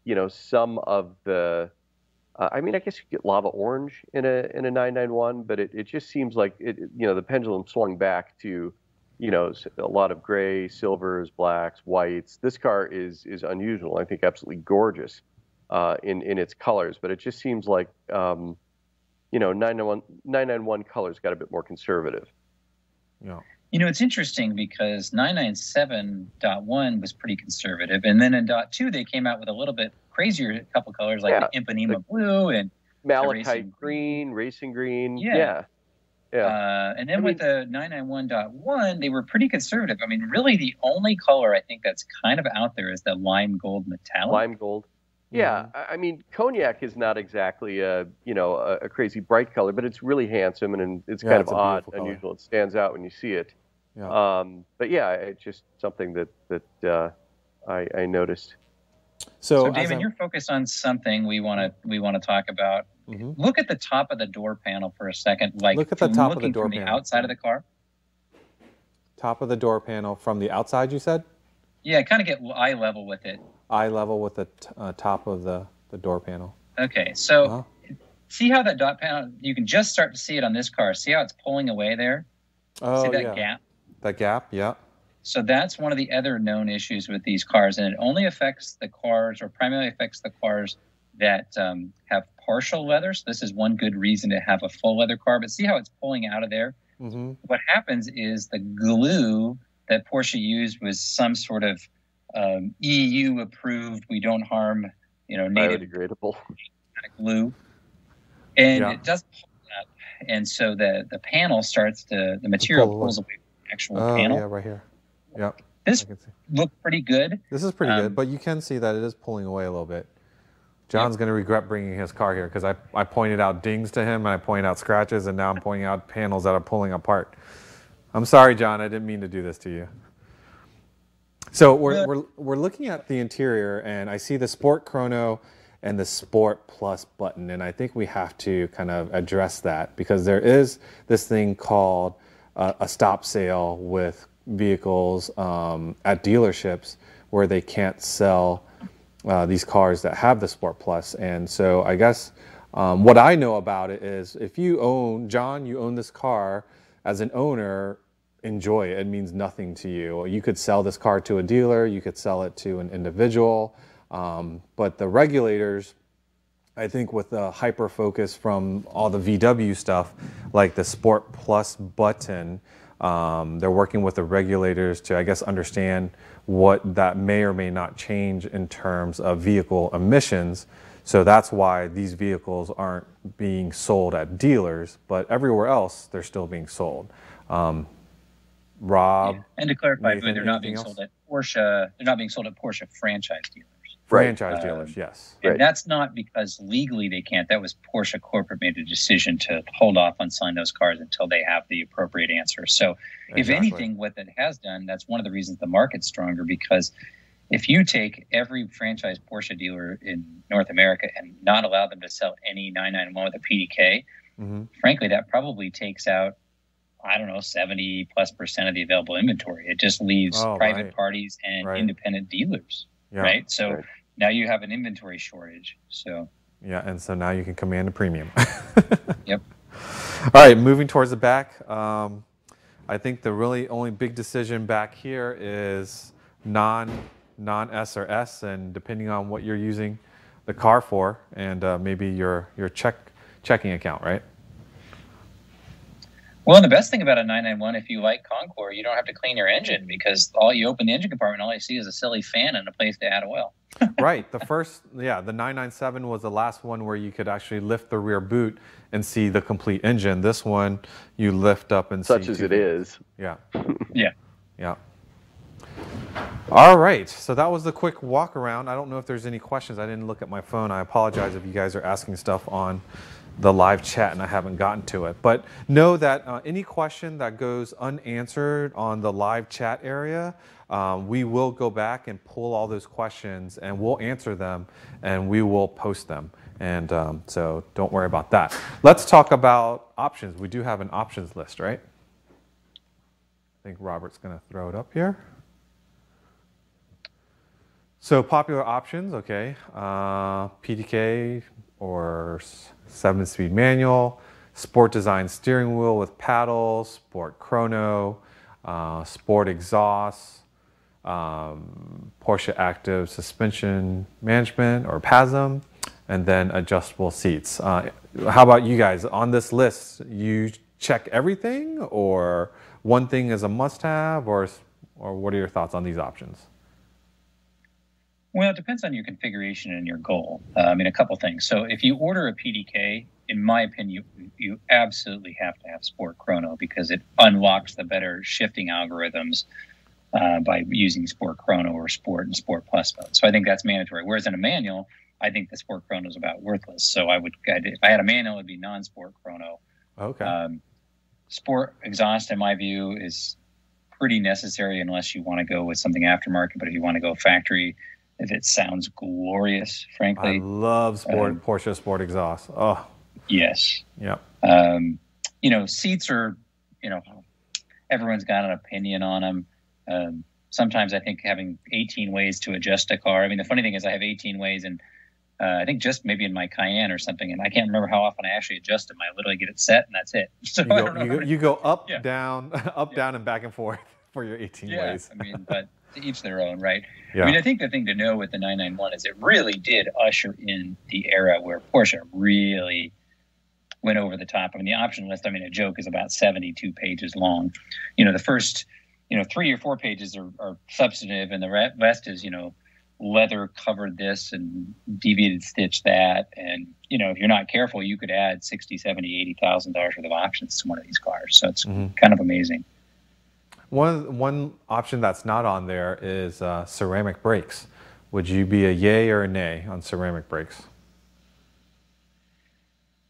you know, some of the, uh, I mean, I guess you get lava orange in a in a 991, but it, it just seems like it, you know, the pendulum swung back to, you know, a lot of gray, silvers, blacks, whites. This car is is unusual. I think absolutely gorgeous uh, in in its colors, but it just seems like. Um, you know, 991, 991 colors got a bit more conservative. Yeah. You know, it's interesting because 997.1 was pretty conservative. And then in dot two, they came out with a little bit crazier couple colors like yeah, the the blue and malachite racing green, racing green. Yeah. Yeah. yeah. Uh, and then I with mean, the 991.1, they were pretty conservative. I mean, really, the only color I think that's kind of out there is the lime gold metallic. Lime gold. Yeah, mm-hmm. I mean, cognac is not exactly a you know a, a, crazy bright color, but it's really handsome and it's yeah, kind it's of odd, unusual. It stands out when you see it. Yeah. Um, but yeah, it's just something that that uh, I, I, noticed. So, so David, you're focused on something we want to we want to talk about. Mm-hmm. Look at the top of the door panel for a second. Like look at the top of the door from panel. the outside of the car. Top of the door panel from the outside, you said. Yeah, kind of get eye level with it eye level with the t- uh, top of the, the door panel. Okay, so uh-huh. see how that dot panel, you can just start to see it on this car. See how it's pulling away there? Oh, see that yeah. gap? That gap, yeah. So that's one of the other known issues with these cars, and it only affects the cars, or primarily affects the cars that um, have partial leather. So this is one good reason to have a full leather car. But see how it's pulling out of there? Mm-hmm. What happens is the glue that Porsche used was some sort of um, EU approved. We don't harm, you know, native biodegradable glue, and yeah. it does pull up, and so the the panel starts to the material pull pulls away from the actual oh, panel. Yeah, right here. Yeah. This looked pretty good. This is pretty um, good, but you can see that it is pulling away a little bit. John's going to regret bringing his car here because I, I pointed out dings to him and I pointed out scratches and now I'm pointing out panels that are pulling apart. I'm sorry, John. I didn't mean to do this to you. So we're, we're, we're looking at the interior, and I see the Sport Chrono and the Sport Plus button, and I think we have to kind of address that because there is this thing called uh, a stop sale with vehicles um, at dealerships where they can't sell uh, these cars that have the Sport Plus. And so I guess um, what I know about it is if you own, John, you own this car as an owner, enjoy it. It means nothing to you. You could sell this car to a dealer, you could sell it to an individual, um, but the regulators, I think, with the hyper focus from all the VW stuff, like the Sport Plus button, um, they're working with the regulators to, I guess, understand what that may or may not change in terms of vehicle emissions. So that's why these vehicles aren't being sold at dealers, but everywhere else they're still being sold. Um, Rob. Yeah. And to clarify, Nathan, they're not being else? sold at Porsche. They're not being sold at Porsche franchise dealers. Franchise dealers, um, yes. And right. that's not because legally they can't. That was Porsche corporate made a decision to hold off on selling those cars until they have the appropriate answer. So, exactly. if anything, what that has done, that's one of the reasons the market's stronger because if you take every franchise Porsche dealer in North America and not allow them to sell any 991 with a PDK, mm-hmm. frankly, that probably takes out I don't know, 70 plus percent of the available inventory. It just leaves oh, private right. parties and right. independent dealers. Yeah. Right. So right. now you have an inventory shortage. So, yeah. And so now you can command a premium. [laughs] yep. All right. Moving towards the back. Um, I think the really only big decision back here is non non S or S, and depending on what you're using the car for, and uh, maybe your your check checking account, right? Well, and the best thing about a 991, if you like Concours, you don't have to clean your engine because all you open the engine compartment, all you see is a silly fan and a place to add oil. [laughs] right. The first, yeah, the 997 was the last one where you could actually lift the rear boot and see the complete engine. This one, you lift up and see such as it is. Yeah. [laughs] yeah. Yeah. All right. So that was the quick walk around. I don't know if there's any questions. I didn't look at my phone. I apologize if you guys are asking stuff on the live chat and I haven't gotten to it. But know that uh, any question that goes unanswered on the live chat area, um, we will go back and pull all those questions and we'll answer them and we will post them. And um, so don't worry about that. Let's talk about options. We do have an options list, right? I think Robert's going to throw it up here. So popular options, okay, uh, PDK or seven-speed manual, sport design steering wheel with paddles, sport chrono, uh, sport exhaust, um, Porsche Active Suspension Management or PASM, and then adjustable seats. Uh, how about you guys? On this list, you check everything, or one thing is a must-have, or or what are your thoughts on these options? Well, it depends on your configuration and your goal. Uh, I mean, a couple things. So, if you order a PDK, in my opinion, you, you absolutely have to have Sport Chrono because it unlocks the better shifting algorithms uh, by using Sport Chrono or Sport and Sport Plus mode. So I think that's mandatory. Whereas in a manual, I think the Sport Chrono is about worthless. So I would, if I had a manual, it'd be non-Sport Chrono. Okay. Um, sport exhaust, in my view, is pretty necessary unless you want to go with something aftermarket. But if you want to go factory, if it sounds glorious, frankly. I love sport um, Porsche Sport exhaust. Oh. Yes. Yep. Um, you know, seats are, you know, everyone's got an opinion on them. Um, sometimes I think having 18 ways to adjust a car. I mean, the funny thing is I have 18 ways, and uh, I think just maybe in my Cayenne or something, and I can't remember how often I actually adjust them. I literally get it set, and that's it. [laughs] So you go, you go, you go up, yeah. down, [laughs] up, yeah. down, and back and forth [laughs] for your 18 yeah, ways. I mean, but to each their own, right? Yeah. I mean, I think the thing to know with the 991 is it really did usher in the era where Porsche really went over the top. I mean, the option list, I mean, a joke is about 72 pages long. You know, the first you know, three or four pages are, are substantive, and the rest is, you know, leather covered this and deviated stitch that. And, you know, if you're not careful, you could add 60, 70, 80,000 dollars worth of options to one of these cars. So it's mm-hmm. kind of amazing. One, one option that's not on there is uh, ceramic brakes. Would you be a yay or a nay on ceramic brakes?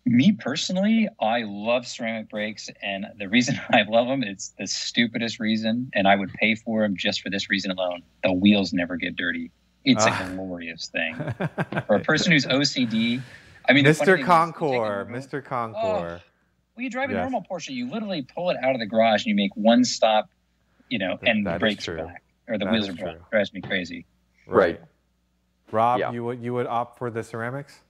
Me personally, I love ceramic brakes, and the reason [laughs] I love them, it's the stupidest reason, and I would pay for them just for this reason alone. The wheels never get dirty. It's uh. a ah. [laughs] glorious thing. for a person who's OCD, I mean, Mr. Concours, Mr. Concours. Oh, well, you drive a normal Porsche, you literally pull it out of the garage and you make one stop, you know, and the brakes are back or the that wheels are back. Drives me crazy. Right. Rob, yeah. you would you would opt for the ceramics?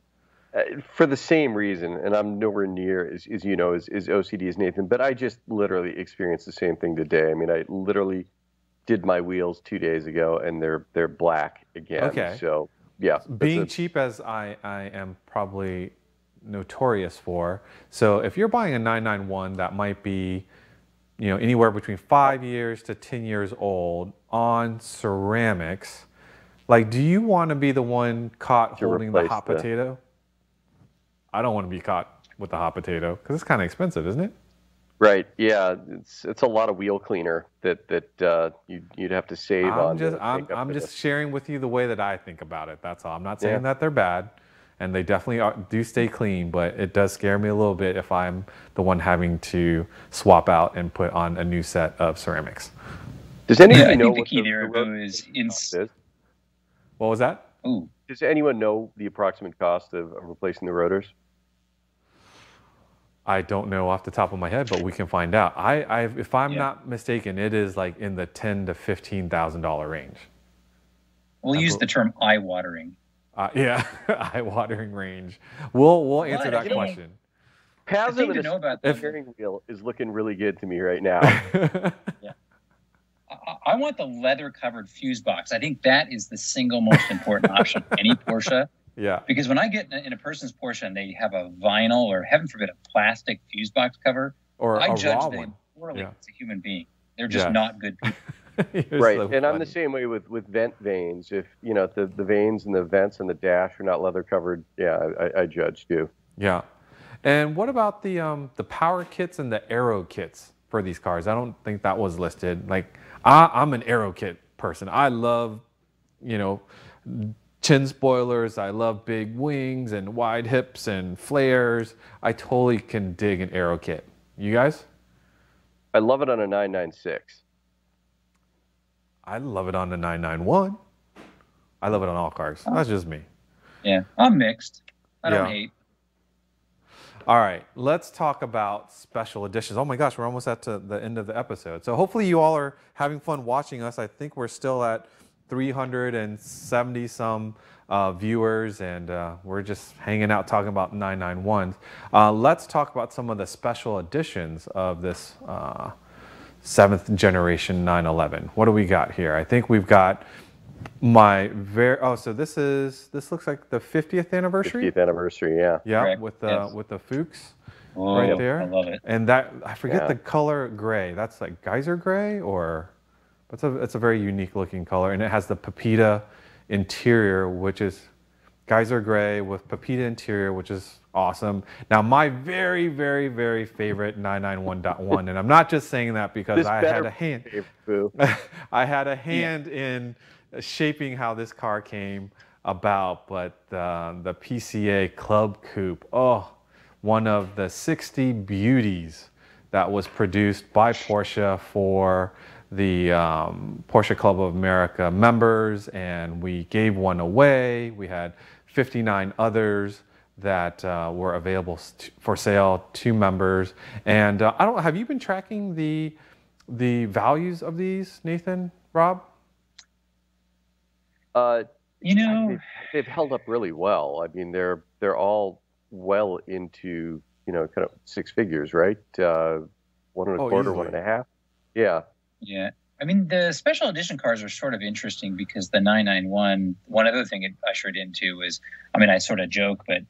Uh, for the same reason, and I'm nowhere near as, as you know as, as OCD as Nathan, but I just literally experienced the same thing today. I mean, I literally did my wheels two days ago, and they're they're black again. Okay. So yeah, being a, cheap as I I am probably notorious for. So if you're buying a 991 that might be, you know, anywhere between five years to 10 years old on ceramics, like, do you want to be the one caught holding the hot the, potato? I don't want to be caught with the hot potato because it's kind of expensive, isn't it? Right. Yeah. It's it's a lot of wheel cleaner that that uh, you'd you'd have to save I'm on. Just, I'm I'm just this. sharing with you the way that I think about it. That's all. I'm not saying yeah. that they're bad, and they definitely are, do stay clean. But it does scare me a little bit if I'm the one having to swap out and put on a new set of ceramics. Does anybody yeah, know what the key the, there the is, in... is? What was that? Ooh. Does anyone know the approximate cost of, of replacing the rotors? I don't know off the top of my head, but we can find out. I, I if I'm yeah. not mistaken, it is like in the ten to fifteen thousand dollar range. We'll use the term eye watering. Uh, yeah, [laughs] eye watering range. We'll we'll answer that question. PASM and know about the steering wheel is looking really good to me right now. [laughs] yeah. I, I want the leather covered fuse box. I think that is the single most important option any [laughs] Porsche yeah. Because when I get in a person's Porsche and they have a vinyl or heaven forbid a plastic fuse box cover, or I a judge raw them one. poorly yeah. as a human being. They're just not good people. [laughs] right, so and funny. I'm the same way with, with vent vanes. If you know the, the vanes and the vents and the dash are not leather covered, yeah, I, I judge too. Yeah, and what about the um, the power kits and the aero kits for these cars? I don't think that was listed. Like I, I'm an aero kit person. I love, you know, chin spoilers. I love big wings and wide hips and flares. I totally can dig an aero kit. You guys? I love it on a 996. I love it on the 991. I love it on all cars. That's just me. Yeah, I'm mixed. I don't hate. All right, let's talk about special editions. Oh my gosh, we're almost at the end of the episode. So hopefully you all are having fun watching us. I think we're still at 370 some uh, viewers, and uh, we're just hanging out talking about 991s. Uh, let's talk about some of the special editions of this uh, seventh generation 911. What do we got here? I think we've got my very oh so this is this looks like the 50th anniversary 50th anniversary yeah yeah Correct. with the yes. with the Fuchs oh, right there I love it and that I forget yeah. the color gray that's like geyser gray or it's a it's a very unique looking color and it has the Pepita interior which is geyser gray with Pepita interior which is awesome. Now my very very very favorite 991.1 and I'm not just saying that because this I had a hand [laughs] I had a hand in shaping how this car came about, but uh, the PCA Club Coupe, oh, one of the 60 beauties that was produced by Porsche for the um, Porsche Club of America members, and we gave one away. We had 59 others that uh, were available for sale to members. And uh, I don't have you been tracking the the values of these, Nathan, Rob? Uh, you know, they've, they've, held up really well. I mean, they're they're all well into you know kind of six figures, right? Uh, one and a oh, quarter, easily. one and a half. Yeah. Yeah. I mean, the special edition cars are sort of interesting because the 991. One other thing it ushered into was, I mean, I sort of joke, but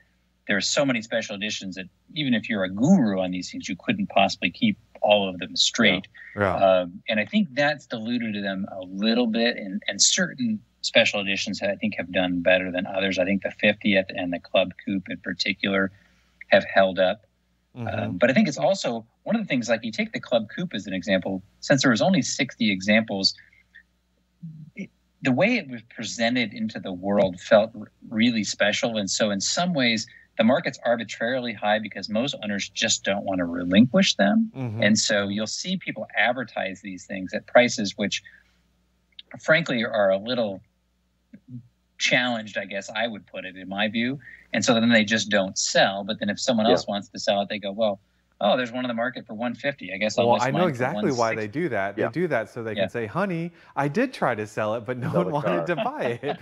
there are so many special editions that even if you're a guru on these things, you couldn't possibly keep all of them straight. Yeah. yeah. Um, and I think that's diluted them a little bit, and and certain special editions I think have done better than others. I think the 50th and the Club Coupe in particular have held up. Mm-hmm. Um, but I think it's also one of the things like you take the Club Coupe as an example, since there was only 60 examples, it, the way it was presented into the world felt r- really special. And so, in some ways, the market's arbitrarily high because most owners just don't want to relinquish them. Mm-hmm. And so, you'll see people advertise these things at prices which, frankly, are a little challenged, I guess I would put it in my view. And so then they just don't sell. But then if someone else wants to sell it, they go, well, oh, there's one in the market for 150. I guess I'll well, I know exactly why they do that. Yeah. They do that so they yeah. can say, honey, I did try to sell it, but no sell one wanted to buy it.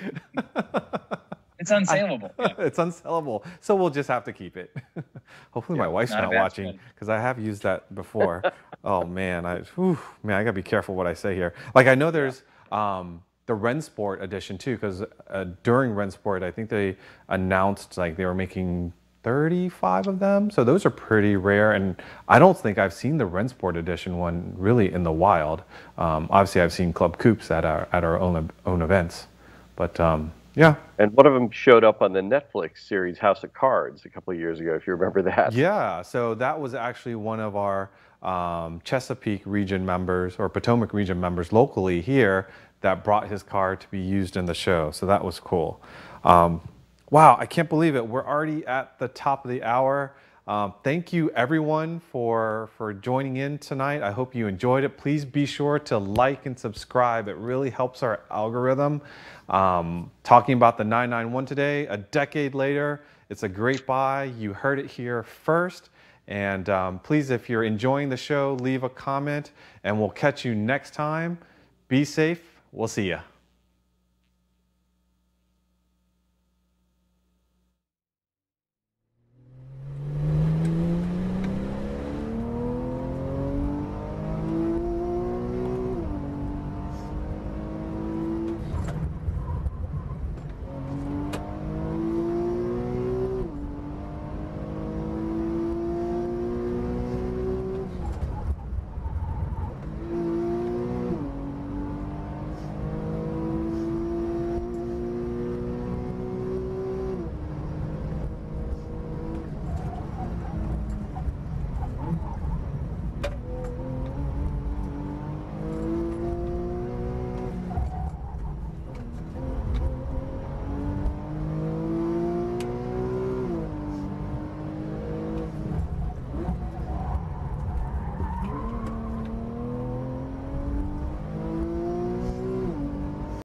[laughs] [laughs] [laughs] it's unsaleable. I, it's unsellable. So we'll just have to keep it. [laughs] Hopefully my wife's not, not watching because I have used that before. [laughs] oh man, I whew, man, I gotta be careful what I say here. Like I know there's um, the Rennsport edition too, because uh, during Rennsport, I think they announced like they were making 35 of them. So those are pretty rare, and I don't think I've seen the Rennsport edition one really in the wild. Um, obviously, I've seen Club Coupes at our at our own own events, but um, yeah. And one of them showed up on the Netflix series House of Cards a couple of years ago, if you remember that. Yeah. So that was actually one of our um, Chesapeake region members or Potomac region members locally here that brought his car to be used in the show. So that was cool. Um, wow, I can't believe it. We're already at the top of the hour. Um, thank you everyone for, for joining in tonight. I hope you enjoyed it. Please be sure to like and subscribe. It really helps our algorithm. Um, talking about the 991 today, a decade later, it's a great buy. You heard it here first. And um, please, if you're enjoying the show, leave a comment and we'll catch you next time. Be safe We'll see you.